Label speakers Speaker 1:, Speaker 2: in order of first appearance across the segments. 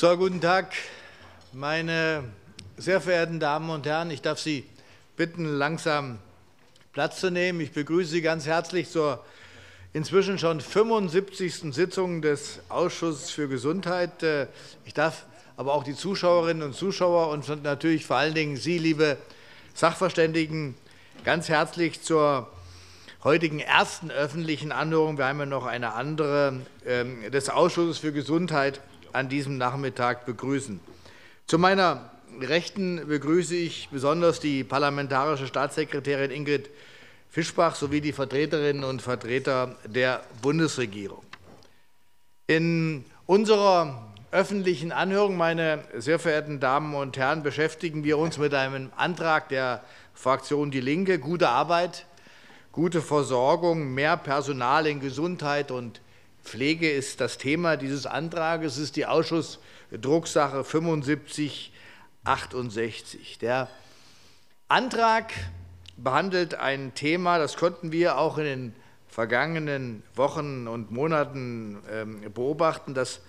Speaker 1: So, guten Tag, meine sehr verehrten Damen und Herren. Ich darf Sie bitten, langsam Platz zu nehmen. Ich begrüße Sie ganz herzlich zur inzwischen schon 75. Sitzung des Ausschusses für Gesundheit. Äh, ich darf aber auch die Zuschauerinnen und Zuschauer und natürlich vor allen Dingen Sie, liebe Sachverständigen, ganz herzlich zur heutigen ersten öffentlichen Anhörung. Wir haben ja noch eine andere ähm, des Ausschusses für Gesundheit an diesem Nachmittag begrüßen. Zu meiner Rechten begrüße ich besonders die parlamentarische Staatssekretärin Ingrid Fischbach sowie die Vertreterinnen und Vertreter der Bundesregierung. In unserer öffentlichen Anhörung, meine sehr verehrten Damen und Herren, beschäftigen wir uns mit einem Antrag der Fraktion Die Linke. Gute Arbeit, gute Versorgung, mehr Personal in Gesundheit und Pflege ist das Thema dieses Antrags. Es ist die Ausschussdrucksache 7568. Der Antrag behandelt ein Thema, das konnten wir auch in den vergangenen Wochen und Monaten ähm, beobachten, das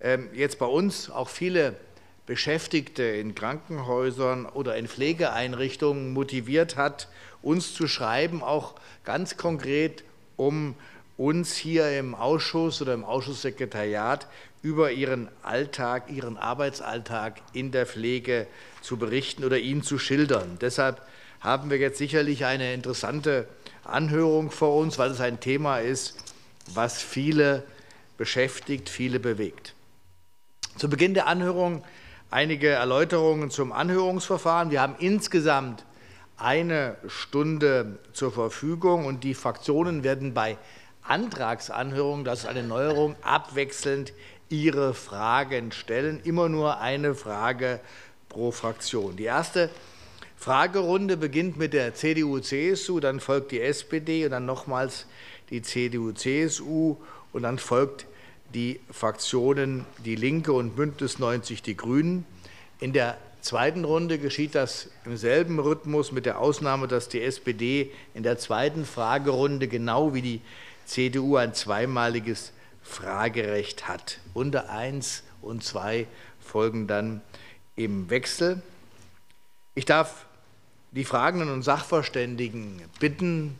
Speaker 1: ähm, jetzt bei uns auch viele Beschäftigte in Krankenhäusern oder in Pflegeeinrichtungen motiviert hat, uns zu schreiben, auch ganz konkret, um uns hier im Ausschuss oder im Ausschusssekretariat über ihren Alltag, ihren Arbeitsalltag in der Pflege zu berichten oder ihn zu schildern. Deshalb haben wir jetzt sicherlich eine interessante Anhörung vor uns, weil es ein Thema ist, was viele beschäftigt, viele bewegt. Zu Beginn der Anhörung einige Erläuterungen zum Anhörungsverfahren. Wir haben insgesamt eine Stunde zur Verfügung und die Fraktionen werden bei Antragsanhörungen, das ist eine Neuerung, abwechselnd ihre Fragen stellen. Immer nur eine Frage pro Fraktion. Die erste Fragerunde beginnt mit der CDU-CSU, dann folgt die SPD und dann nochmals die CDU-CSU und dann folgt die Fraktionen Die Linke und Bündnis 90 Die Grünen. In der zweiten Runde geschieht das im selben Rhythmus mit der Ausnahme, dass die SPD in der zweiten Fragerunde genau wie die CDU ein zweimaliges Fragerecht hat. Runde 1 und 2 folgen dann im Wechsel. Ich darf die Fragenden und Sachverständigen bitten,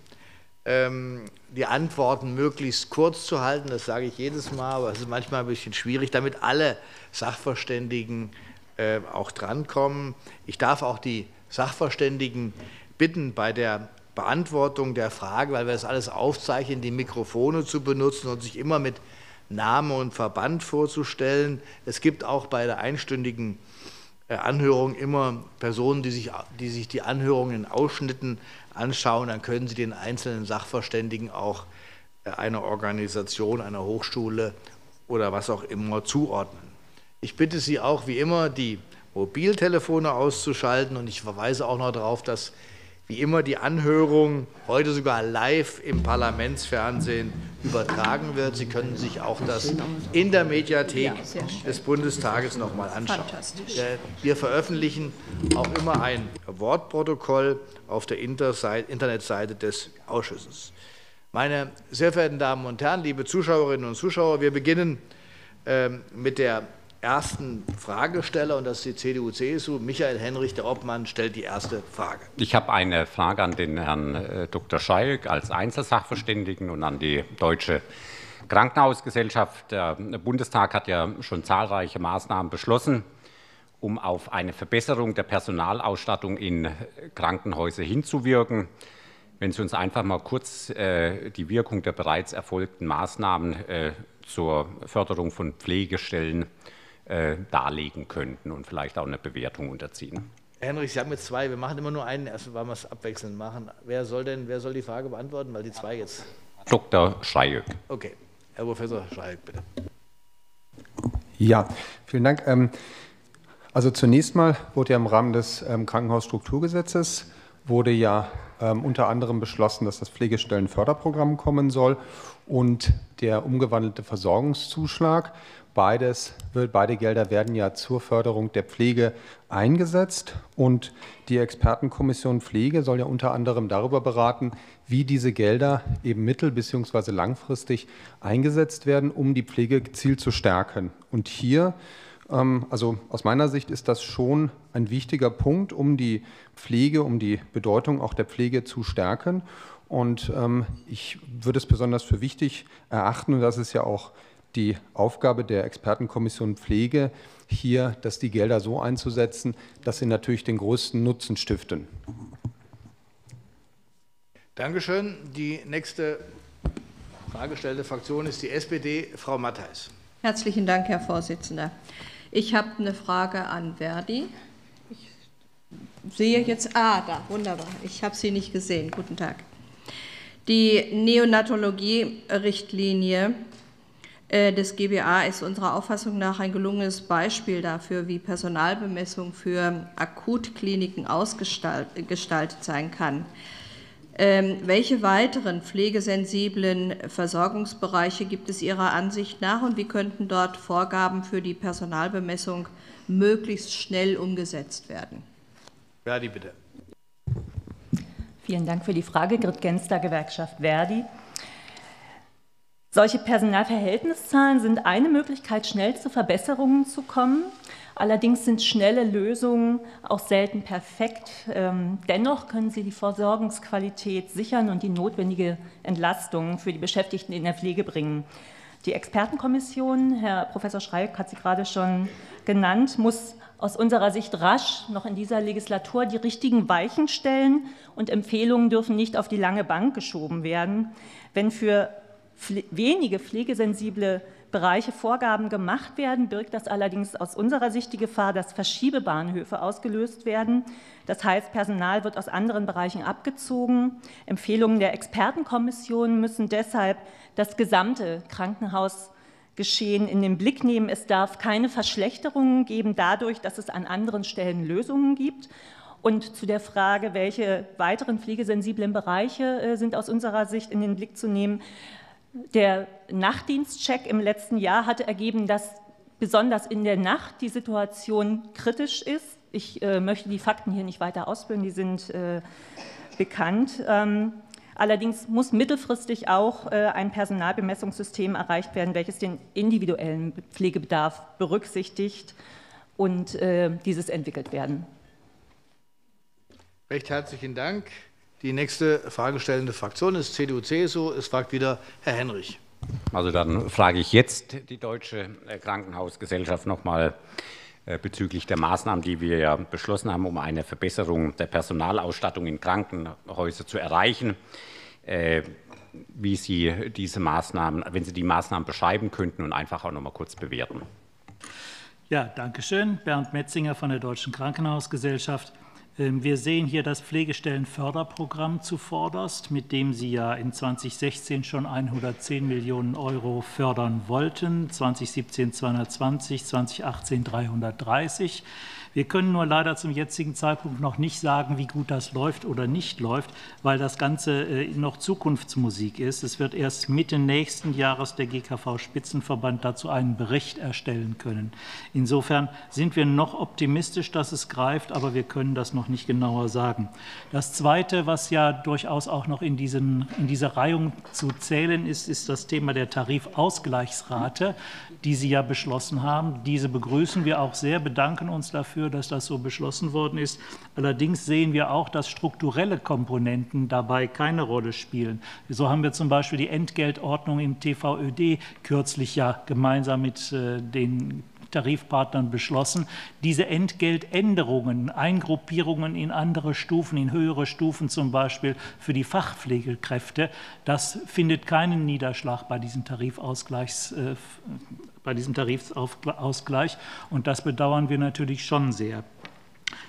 Speaker 1: ähm, die Antworten möglichst kurz zu halten. Das sage ich jedes Mal, aber es ist manchmal ein bisschen schwierig, damit alle Sachverständigen äh, auch drankommen. Ich darf auch die Sachverständigen bitten, bei der Beantwortung der Frage, weil wir das alles aufzeichnen, die Mikrofone zu benutzen und sich immer mit Name und Verband vorzustellen. Es gibt auch bei der einstündigen äh, Anhörung immer Personen, die sich, die sich die Anhörung in Ausschnitten anschauen. Dann können Sie den einzelnen Sachverständigen auch äh, einer Organisation, einer Hochschule oder was auch immer zuordnen. Ich bitte Sie auch wie immer, die Mobiltelefone auszuschalten und ich verweise auch noch darauf, dass wie immer die Anhörung heute sogar live im Parlamentsfernsehen übertragen wird. Sie können sich auch das in der Mediathek des Bundestages noch mal anschauen. Äh, wir veröffentlichen auch immer ein Wortprotokoll auf der Internetseite des Ausschusses. Meine sehr verehrten Damen und Herren, liebe Zuschauerinnen und Zuschauer, wir beginnen ähm, mit der ersten Fragesteller, und das ist die CDU-CSU. Michael Henrich, der Obmann, stellt die erste Frage.
Speaker 2: Ich habe eine Frage an den Herrn äh, Dr. Scheik als Einzelsachverständigen und an die Deutsche Krankenhausgesellschaft. Der Bundestag hat ja schon zahlreiche Maßnahmen beschlossen, um auf eine Verbesserung der Personalausstattung in Krankenhäusern hinzuwirken. Wenn Sie uns einfach mal kurz äh, die Wirkung der bereits erfolgten Maßnahmen äh, zur Förderung von Pflegestellen äh, darlegen könnten und vielleicht auch eine Bewertung unterziehen.
Speaker 1: Herr Henrich, Sie haben jetzt zwei. Wir machen immer nur einen, erst weil wir es abwechselnd machen. Wer soll denn, wer soll die Frage beantworten? Weil die zwei jetzt.
Speaker 2: Dr. Schreiök.
Speaker 1: Okay, Herr Professor Schreiök, bitte.
Speaker 3: Ja, vielen Dank. Ähm, also zunächst mal wurde ja im Rahmen des ähm, Krankenhausstrukturgesetzes wurde ja ähm, unter anderem beschlossen, dass das Pflegestellenförderprogramm kommen soll und der umgewandelte Versorgungszuschlag Beides beide Gelder werden ja zur Förderung der Pflege eingesetzt und die Expertenkommission Pflege soll ja unter anderem darüber beraten, wie diese Gelder eben mittel- bzw. langfristig eingesetzt werden, um die Pflege gezielt zu stärken. Und hier Ähm, also aus meiner Sicht ist das schon ein wichtiger Punkt, um die Pflege, um die Bedeutung auch der Pflege zu stärken. Und ähm, ich würde es besonders für wichtig erachten, und das ist ja auch die Aufgabe der Expertenkommission Pflege, hier, dass die Gelder so einzusetzen, dass sie natürlich den größten Nutzen stiften.
Speaker 1: Dankeschön. Die nächste fragestellende Fraktion ist die SPD. Frau Mattheis.
Speaker 4: Herzlichen Dank, Herr Vorsitzender. Ich habe eine Frage an Verdi. Ich sehe jetzt, ah, da, wunderbar. Ich habe Sie nicht gesehen. Guten Tag. Die Neonatologie-Richtlinie des GBA ist unserer Auffassung nach ein gelungenes Beispiel dafür, wie Personalbemessung für Akutkliniken ausgestaltet sein kann. Ähm, welche weiteren pflegesensiblen Versorgungsbereiche gibt es Ihrer Ansicht nach und wie könnten dort Vorgaben für die Personalbemessung möglichst schnell umgesetzt werden?
Speaker 1: Verdi, bitte.
Speaker 5: Vielen Dank für die Frage. Grit Genster, Gewerkschaft Verdi. Solche Personalverhältniszahlen sind eine Möglichkeit, schnell zu Verbesserungen zu kommen. Allerdings sind schnelle Lösungen auch selten perfekt. Ähm, dennoch können sie die Versorgungsqualität sichern und die notwendige Entlastung für die Beschäftigten in der Pflege bringen. Die Expertenkommission, Herr Professor Schreik hat sie gerade schon genannt, muss aus unserer Sicht rasch noch in dieser Legislatur die richtigen Weichen stellen und Empfehlungen dürfen nicht auf die lange Bank geschoben werden. Wenn für wenige pflegesensible Bereiche Vorgaben gemacht werden, birgt das allerdings aus unserer Sicht die Gefahr, dass Verschiebebahnhöfe ausgelöst werden. Das heißt, Personal wird aus anderen Bereichen abgezogen. Empfehlungen der Expertenkommission müssen deshalb das gesamte Krankenhausgeschehen in den Blick nehmen. Es darf keine Verschlechterungen geben dadurch, dass es an anderen Stellen Lösungen gibt. Und zu der Frage, welche weiteren pflegesensiblen Bereiche äh, sind aus unserer Sicht in den Blick zu nehmen, der Nachtdienstcheck im letzten Jahr hatte ergeben, dass besonders in der Nacht die Situation kritisch ist. Ich äh, möchte die Fakten hier nicht weiter ausführen, die sind äh, bekannt. Ähm, allerdings muss mittelfristig auch äh, ein Personalbemessungssystem erreicht werden, welches den individuellen Pflegebedarf berücksichtigt und äh, dieses entwickelt werden.
Speaker 1: Recht herzlichen Dank. Die nächste fragestellende Fraktion ist CDU-CSU. Es fragt wieder Herr Henrich.
Speaker 2: Also dann frage ich jetzt die Deutsche äh, Krankenhausgesellschaft nochmal äh, bezüglich der Maßnahmen, die wir ja beschlossen haben, um eine Verbesserung der Personalausstattung in Krankenhäusern zu erreichen. Äh, wie Sie diese Maßnahmen, wenn Sie die Maßnahmen beschreiben könnten und einfach auch nochmal kurz bewerten.
Speaker 6: Ja, danke schön. Bernd Metzinger von der Deutschen Krankenhausgesellschaft. Ähm, wir sehen hier das Pflegestellenförderprogramm zuvorderst, mit dem Sie ja in 2016 schon 110 Millionen Euro fördern wollten, 2017 220, 2018 330. Wir können nur leider zum jetzigen Zeitpunkt noch nicht sagen, wie gut das läuft oder nicht läuft, weil das Ganze äh, noch Zukunftsmusik ist. Es wird erst Mitte nächsten Jahres der GKV-Spitzenverband dazu einen Bericht erstellen können. Insofern sind wir noch optimistisch, dass es greift, aber wir können das noch nicht genauer sagen. Das Zweite, was ja durchaus auch noch in, diesen, in diese Reihung zu zählen ist, ist das Thema der Tarifausgleichsrate, die Sie ja beschlossen haben. Diese begrüßen wir auch sehr, bedanken uns dafür dafür, dass das so beschlossen worden ist. Allerdings sehen wir auch, dass strukturelle Komponenten dabei keine Rolle spielen. So haben wir zum Beispiel die Entgeltordnung im TVÖD kürzlich ja gemeinsam mit äh, den Tarifpartnern beschlossen. Diese Entgeltänderungen, Eingruppierungen in andere Stufen, in höhere Stufen zum Beispiel für die Fachpflegekräfte, das findet keinen Niederschlag bei diesen Tarifausgleichs, äh, bei diesem Tarifausgleich. Und das bedauern wir natürlich schon sehr.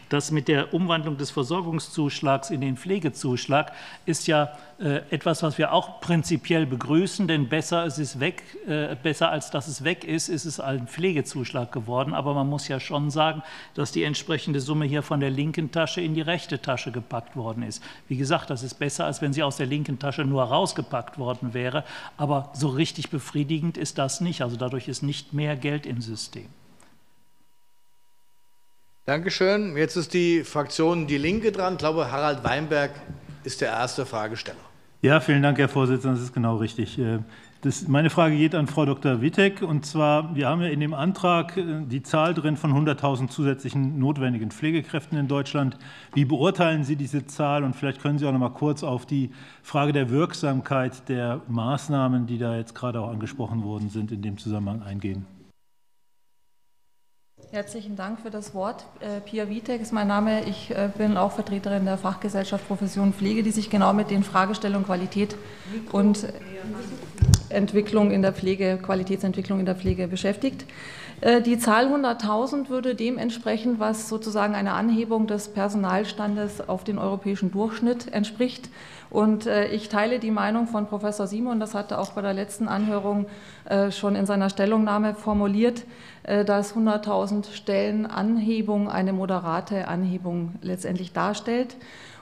Speaker 6: Das mit der Umwandlung des Versorgungszuschlags in den Pflegezuschlag ist ja äh, etwas, was wir auch prinzipiell begrüßen, denn besser, es ist weg, äh, besser als dass es weg ist, ist es ein Pflegezuschlag geworden. Aber man muss ja schon sagen, dass die entsprechende Summe hier von der linken Tasche in die rechte Tasche gepackt worden ist. Wie gesagt, das ist besser, als wenn sie aus der linken Tasche nur rausgepackt worden wäre. Aber so richtig befriedigend ist das nicht. Also dadurch ist nicht mehr Geld im System.
Speaker 1: Dankeschön. Jetzt ist die Fraktion Die Linke dran. Ich glaube, Harald Weinberg ist der erste Fragesteller.
Speaker 7: Ja, vielen Dank, Herr Vorsitzender. Das ist genau richtig. Äh,
Speaker 6: Das, meine Frage geht an Frau Dr. Wittek. Und zwar, wir haben ja in dem Antrag äh, die Zahl drin von 100.000 zusätzlichen notwendigen Pflegekräften in Deutschland. Wie beurteilen Sie diese Zahl? Und vielleicht können Sie auch noch mal kurz auf die Frage der Wirksamkeit der Maßnahmen, die da jetzt gerade auch angesprochen worden sind, in dem Zusammenhang eingehen.
Speaker 7: Herzlichen Dank für das Wort. Äh, Pia Witek ist mein Name. Ich äh, bin auch Vertreterin der Fachgesellschaft Profession Pflege, die sich genau mit den Fragestellungen Qualität und Entwicklung in der Pflege, Qualitätsentwicklung in der Pflege beschäftigt. Äh, die Zahl 100.000 würde dem entsprechen, was sozusagen einer Anhebung des Personalstandes auf den europäischen Durchschnitt entspricht. Und äh, ich teile die Meinung von Professor Simon, das hatte auch bei der letzten Anhörung äh, schon in seiner Stellungnahme formuliert, dass 100.000 Stellen Anhebung eine moderate Anhebung letztendlich darstellt.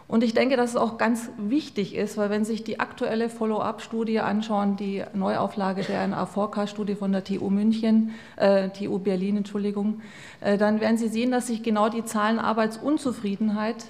Speaker 7: Und ich denke, dass es auch ganz wichtig ist, weil wenn sich die aktuelle Follow-up-Studie anschauen, die Neuauflage der RNA-4K-Studie von der TU München, äh, TU Berlin, Entschuldigung, äh, dann werden Sie sehen, dass sich genau die Zahlen Arbeitsunzufriedenheit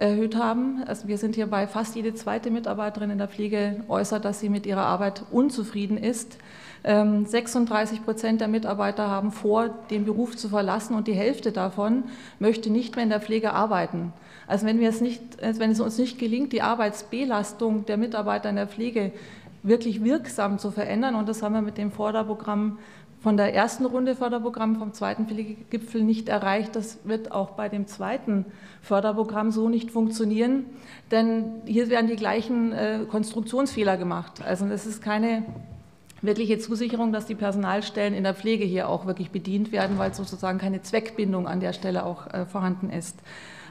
Speaker 7: erhöht haben. Also wir sind hierbei fast jede zweite Mitarbeiterin in der Pflege äußert, dass sie mit ihrer Arbeit unzufrieden ist. 36 ähm, Prozent der Mitarbeiter haben vor, den Beruf zu verlassen und die Hälfte davon möchte nicht mehr in der Pflege arbeiten. Also wenn, wir es nicht, wenn es uns nicht gelingt, die Arbeitsbelastung der Mitarbeiter in der Pflege wirklich wirksam zu verändern, und das haben wir mit dem Förderprogramm von der ersten Runde Förderprogramm vom zweiten Pflegegipfel nicht erreicht. Das wird auch bei dem zweiten Förderprogramm so nicht funktionieren, denn hier werden die gleichen äh, Konstruktionsfehler gemacht. Also das ist keine wirkliche Zusicherung, dass die Personalstellen in der Pflege hier auch wirklich bedient werden, weil sozusagen keine Zweckbindung an der Stelle auch äh, vorhanden ist.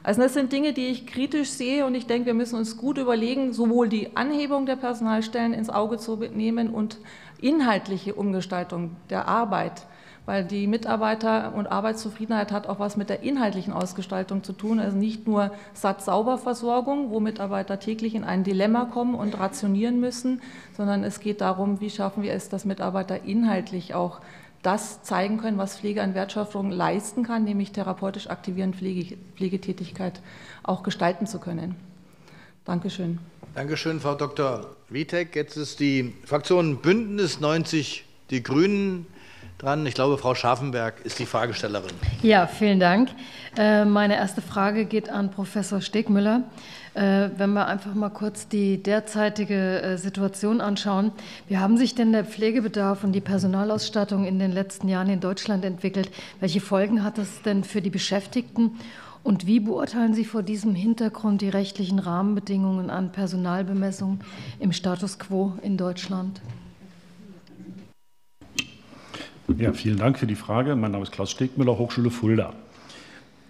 Speaker 7: Also das sind Dinge, die ich kritisch sehe und ich denke, wir müssen uns gut überlegen, sowohl die Anhebung der Personalstellen ins Auge zu nehmen und inhaltliche Umgestaltung der Arbeit, weil die Mitarbeiter- und Arbeitszufriedenheit hat auch was mit der inhaltlichen Ausgestaltung zu tun, also nicht nur Satz-Sauberversorgung, wo Mitarbeiter täglich in ein Dilemma kommen und rationieren müssen, sondern es geht darum, wie schaffen wir es, dass Mitarbeiter inhaltlich auch das zeigen können, was Pflege an Wertschöpfung leisten kann, nämlich therapeutisch aktivierend Pflege, Pflegetätigkeit auch gestalten zu können. Dankeschön.
Speaker 1: Dankeschön, Frau Dr. Witek. Jetzt ist die Fraktion Bündnis 90 Die Grünen dran. Ich glaube, Frau Scharfenberg ist die Fragestellerin.
Speaker 8: Ja, vielen Dank. Äh, meine erste Frage geht an Professor Stegmüller. Äh, wenn wir einfach mal kurz die derzeitige äh, Situation anschauen. Wie haben sich denn der Pflegebedarf und die Personalausstattung in den letzten Jahren in Deutschland entwickelt? Welche Folgen hat das denn für die Beschäftigten? Und wie beurteilen Sie vor diesem Hintergrund die rechtlichen Rahmenbedingungen an Personalbemessung im Status quo in Deutschland?
Speaker 9: Ja, vielen Dank für die Frage. Mein Name ist Klaus Stegmüller, Hochschule Fulda.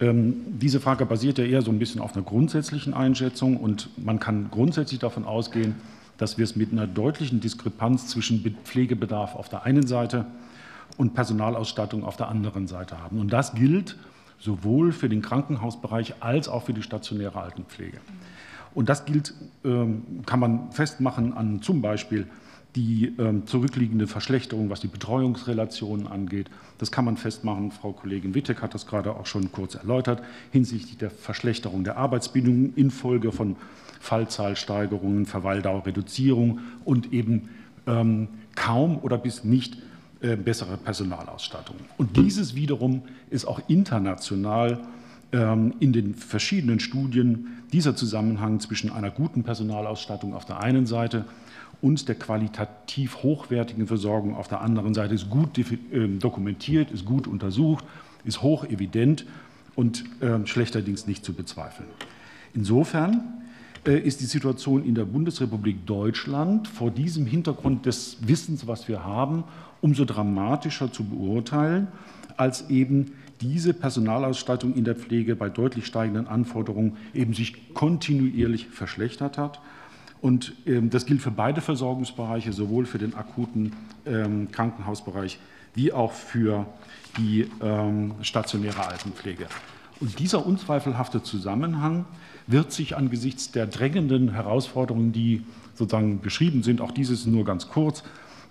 Speaker 9: Ähm, diese Frage basiert ja eher so ein bisschen auf einer grundsätzlichen Einschätzung und man kann grundsätzlich davon ausgehen, dass wir es mit einer deutlichen Diskrepanz zwischen Pflegebedarf auf der einen Seite und Personalausstattung auf der anderen Seite haben. Und das gilt sowohl für den Krankenhausbereich als auch für die stationäre Altenpflege. Und das gilt, ähm, kann man festmachen an zum Beispiel die ähm, zurückliegende Verschlechterung, was die Betreuungsrelationen angeht. Das kann man festmachen. Frau Kollegin Wittek hat das gerade auch schon kurz erläutert, hinsichtlich der Verschlechterung der Arbeitsbedingungen infolge von Fallzahlsteigerungen, Verweildauerreduzierung und eben ähm, kaum oder bis nicht äh, bessere Personalausstattung. Und dieses wiederum ist auch international in den verschiedenen Studien dieser Zusammenhang zwischen einer guten Personalausstattung auf der einen Seite und der qualitativ hochwertigen Versorgung auf der anderen Seite ist gut ähm, dokumentiert, ist gut untersucht, ist hoch evident und äh, schlechterdings nicht zu bezweifeln. Insofern ist die Situation in der Bundesrepublik Deutschland vor diesem Hintergrund des Wissens, was wir haben, umso dramatischer zu beurteilen, als eben diese Personalausstattung in der Pflege bei deutlich steigenden Anforderungen eben sich kontinuierlich verschlechtert hat und ähm, das gilt für beide Versorgungsbereiche, sowohl für den akuten ähm, Krankenhausbereich wie auch für die ähm, stationäre Altenpflege. Und dieser unzweifelhafte Zusammenhang wird sich angesichts der drängenden Herausforderungen, die sozusagen beschrieben sind, auch dieses nur ganz kurz,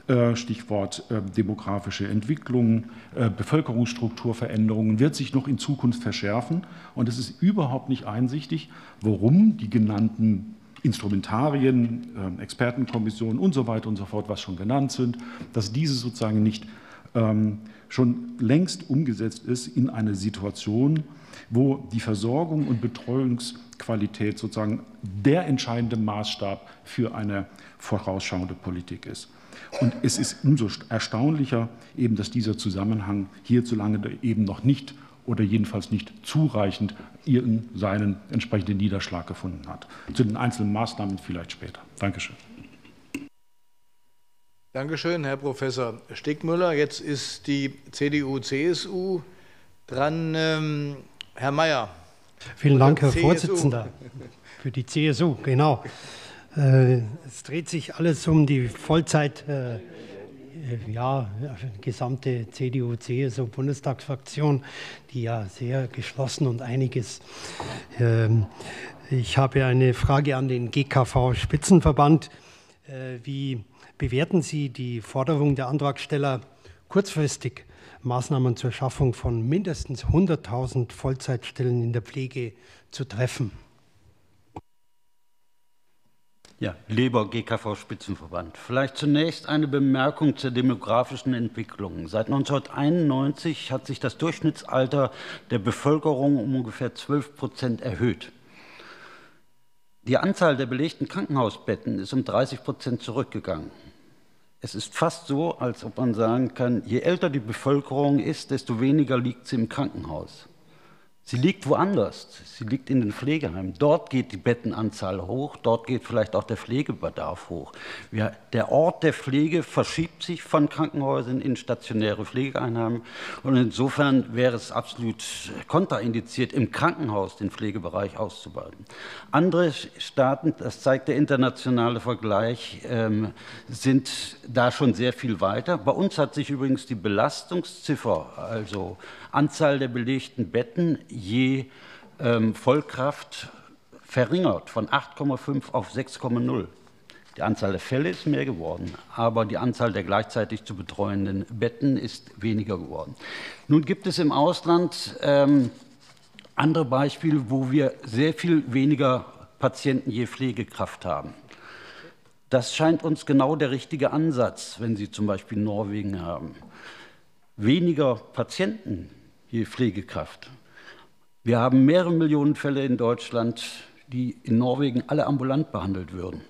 Speaker 9: äh, Stichwort äh, demografische Entwicklung, äh, Bevölkerungsstrukturveränderungen, wird sich noch in Zukunft verschärfen. Und es ist überhaupt nicht einsichtig, warum die genannten Instrumentarien, Expertenkommissionen und so weiter und so fort, was schon genannt sind, dass diese sozusagen nicht ähm, schon längst umgesetzt ist in eine Situation, wo die Versorgung und Betreuungsqualität sozusagen der entscheidende Maßstab für eine vorausschauende Politik ist. Und es ist umso erstaunlicher eben, dass dieser Zusammenhang hierzulande eben noch nicht oder jedenfalls nicht zureichend ihren, seinen entsprechenden Niederschlag gefunden hat. Zu den einzelnen Maßnahmen vielleicht später. Dankeschön.
Speaker 1: Dankeschön, Herr Professor Stickmüller. Jetzt ist die CDU-CSU dran. Herr Mayer.
Speaker 10: Vielen Dank, Herr CSU. Vorsitzender. Für die CSU, genau. Äh, es dreht sich alles um die Vollzeit, äh, äh, ja, gesamte CDU-CSU-Bundestagsfraktion, die ja sehr geschlossen und einig ist. Ähm, ich habe eine Frage an den GKV-Spitzenverband. Wie bewerten Sie die Forderung der Antragsteller, kurzfristig Maßnahmen zur Schaffung von mindestens 100.000 Vollzeitstellen in der Pflege zu treffen?
Speaker 11: Ja, lieber GKV-Spitzenverband, vielleicht zunächst eine Bemerkung zur demografischen Entwicklung. Seit 1991 hat sich das Durchschnittsalter der Bevölkerung um ungefähr 12 Prozent erhöht. Die Anzahl der belegten Krankenhausbetten ist um 30 Prozent zurückgegangen. Es ist fast so, als ob man sagen kann, je älter die Bevölkerung ist, desto weniger liegt sie im Krankenhaus. Sie liegt woanders. Sie liegt in den Pflegeheimen. Dort geht die Bettenanzahl hoch. Dort geht vielleicht auch der Pflegebedarf hoch. Wir, der Ort der Pflege verschiebt sich von Krankenhäusern in stationäre Pflegeeinheiten. Und insofern wäre es absolut kontraindiziert, im Krankenhaus den Pflegebereich auszubauen. Andere Staaten, das zeigt der internationale Vergleich, ähm, sind da schon sehr viel weiter. Bei uns hat sich übrigens die Belastungsziffer, also Anzahl der belegten Betten je ähm, Vollkraft verringert von 8,5 auf 6,0. Die Anzahl der Fälle ist mehr geworden, aber die Anzahl der gleichzeitig zu betreuenden Betten ist weniger geworden. Nun gibt es im Ausland ähm, andere Beispiele, wo wir sehr viel weniger Patienten je Pflegekraft haben. Das scheint uns genau der richtige Ansatz, wenn Sie zum Beispiel Norwegen haben. Weniger Patienten je Pflegekraft. Wir haben mehrere Millionen Fälle in Deutschland, die in Norwegen alle ambulant behandelt würden,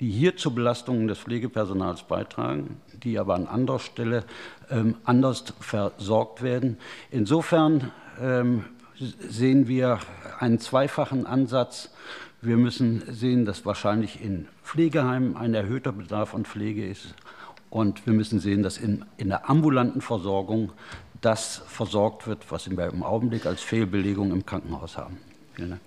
Speaker 11: die hier zur Belastung des Pflegepersonals beitragen, die aber an anderer Stelle ähm, anders versorgt werden. Insofern ähm, sehen wir einen zweifachen Ansatz. Wir müssen sehen, dass wahrscheinlich in Pflegeheimen ein erhöhter Bedarf an Pflege ist. Und wir müssen sehen, dass in, in der ambulanten Versorgung das versorgt wird, was wir im Augenblick als Fehlbelegung im Krankenhaus haben. Vielen Dank.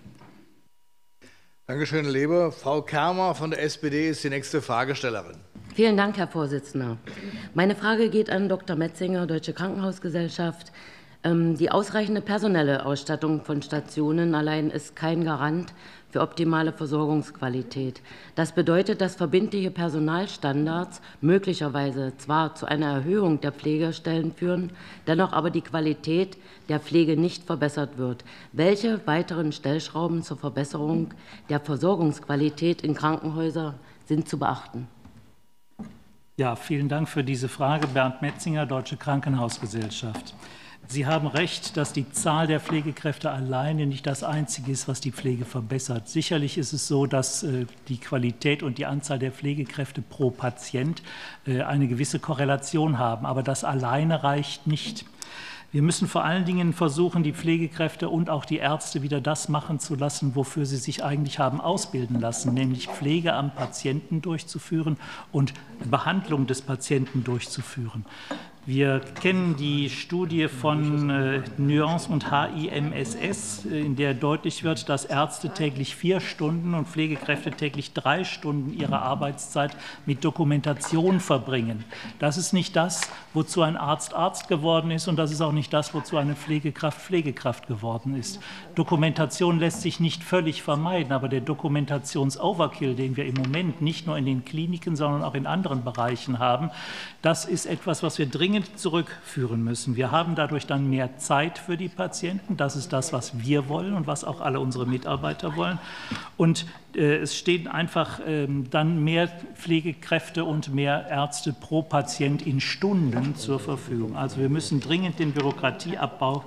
Speaker 1: Dankeschön, Leber. Frau Kermer von der SPD ist die nächste Fragestellerin.
Speaker 12: Vielen Dank, Herr Vorsitzender. Meine Frage geht an Dr. Metzinger, Deutsche Krankenhausgesellschaft. Ähm, die ausreichende personelle Ausstattung von Stationen allein ist kein Garant für optimale Versorgungsqualität. Das bedeutet, dass verbindliche Personalstandards möglicherweise zwar zu einer Erhöhung der Pflegestellen führen, dennoch aber die Qualität der Pflege nicht verbessert wird. Welche weiteren Stellschrauben zur Verbesserung der Versorgungsqualität in Krankenhäusern sind zu beachten?
Speaker 6: Ja, vielen Dank für diese Frage. Bernd Metzinger, Deutsche Krankenhausgesellschaft. Sie haben recht, dass die Zahl der Pflegekräfte alleine nicht das Einzige ist, was die Pflege verbessert. Sicherlich ist es so, dass äh, die Qualität und die Anzahl der Pflegekräfte pro Patient äh, eine gewisse Korrelation haben, aber das alleine reicht nicht. Wir müssen vor allen Dingen versuchen, die Pflegekräfte und auch die Ärzte wieder das machen zu lassen, wofür sie sich eigentlich haben ausbilden lassen, nämlich Pflege am Patienten durchzuführen und Behandlung des Patienten durchzuführen. Wir kennen die Studie von äh, Nuance und HIMSS, äh, in der deutlich wird, dass Ärzte täglich vier Stunden und Pflegekräfte täglich drei Stunden ihrer Arbeitszeit mit Dokumentation verbringen. Das ist nicht das, wozu ein Arzt Arzt geworden ist und das ist auch nicht das, wozu eine Pflegekraft Pflegekraft geworden ist. Dokumentation lässt sich nicht völlig vermeiden, aber der Dokumentations-Overkill, den wir im Moment nicht nur in den Kliniken, sondern auch in anderen Bereichen haben, das ist etwas, was wir dringend dringend zurückführen müssen. Wir haben dadurch dann mehr Zeit für die Patienten. Das ist das, was wir wollen und was auch alle unsere Mitarbeiter wollen. Und äh, es stehen einfach äh, dann mehr Pflegekräfte und mehr Ärzte pro Patient in Stunden zur Verfügung. Also wir müssen dringend den Bürokratieabbau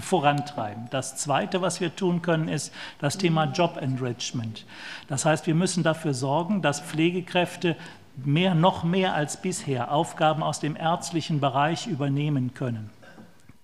Speaker 6: vorantreiben. Das Zweite, was wir tun können, ist das Thema Job Enrichment. Das heißt, wir müssen dafür sorgen, dass Pflegekräfte mehr, noch mehr als bisher Aufgaben aus dem ärztlichen Bereich übernehmen können.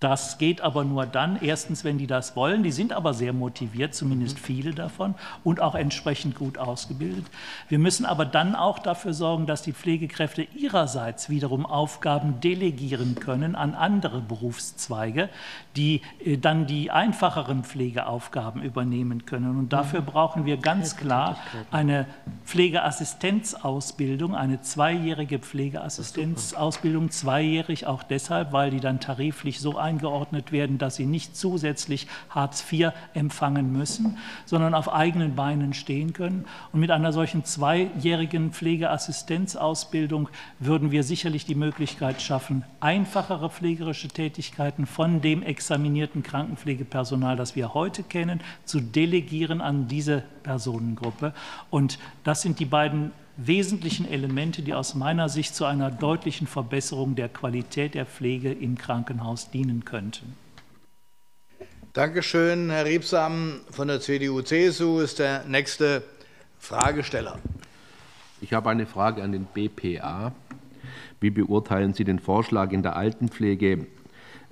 Speaker 6: Das geht aber nur dann, erstens, wenn die das wollen. Die sind aber sehr motiviert, zumindest mhm. viele davon, und auch entsprechend gut ausgebildet. Wir müssen aber dann auch dafür sorgen, dass die Pflegekräfte ihrerseits wiederum Aufgaben delegieren können an andere Berufszweige, die äh, dann die einfacheren Pflegeaufgaben übernehmen können. Und dafür mhm. brauchen wir ganz klar eine Pflegeassistenzausbildung, eine zweijährige Pflegeassistenzausbildung, zweijährig auch deshalb, weil die dann tariflich so eingeordnet werden, dass sie nicht zusätzlich Hartz IV empfangen müssen, sondern auf eigenen Beinen stehen können. Und mit einer solchen zweijährigen Pflegeassistenzausbildung würden wir sicherlich die Möglichkeit schaffen, einfachere pflegerische Tätigkeiten von dem examinierten Krankenpflegepersonal, das wir heute kennen, zu delegieren an diese Personengruppe. Und das sind die beiden wesentlichen Elemente, die aus meiner Sicht zu einer deutlichen Verbesserung der Qualität der Pflege im Krankenhaus dienen könnten.
Speaker 1: Dankeschön, Herr Riebsam. Von der CDU-CSU ist der nächste Fragesteller.
Speaker 13: Ich habe eine Frage an den BPA. Wie beurteilen Sie den Vorschlag in der Altenpflege,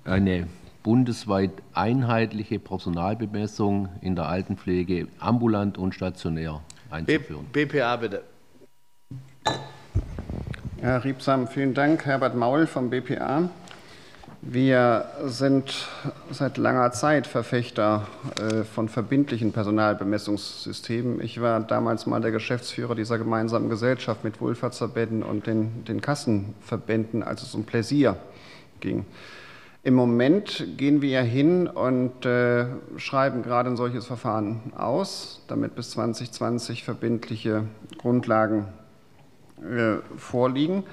Speaker 13: eine bundesweit einheitliche Personalbemessung in der Altenpflege ambulant und stationär einzuführen?
Speaker 1: BPA bitte.
Speaker 14: Herr Riebsam, vielen Dank. Herbert Maul vom BPA. Wir sind seit langer Zeit Verfechter äh, von verbindlichen Personalbemessungssystemen. Ich war damals mal der Geschäftsführer dieser gemeinsamen Gesellschaft mit Wohlfahrtsverbänden und den, den Kassenverbänden, als es um Pläsier ging. Im Moment gehen wir hin und äh, schreiben gerade ein solches Verfahren aus, damit bis 2020 verbindliche Grundlagen vorliegen.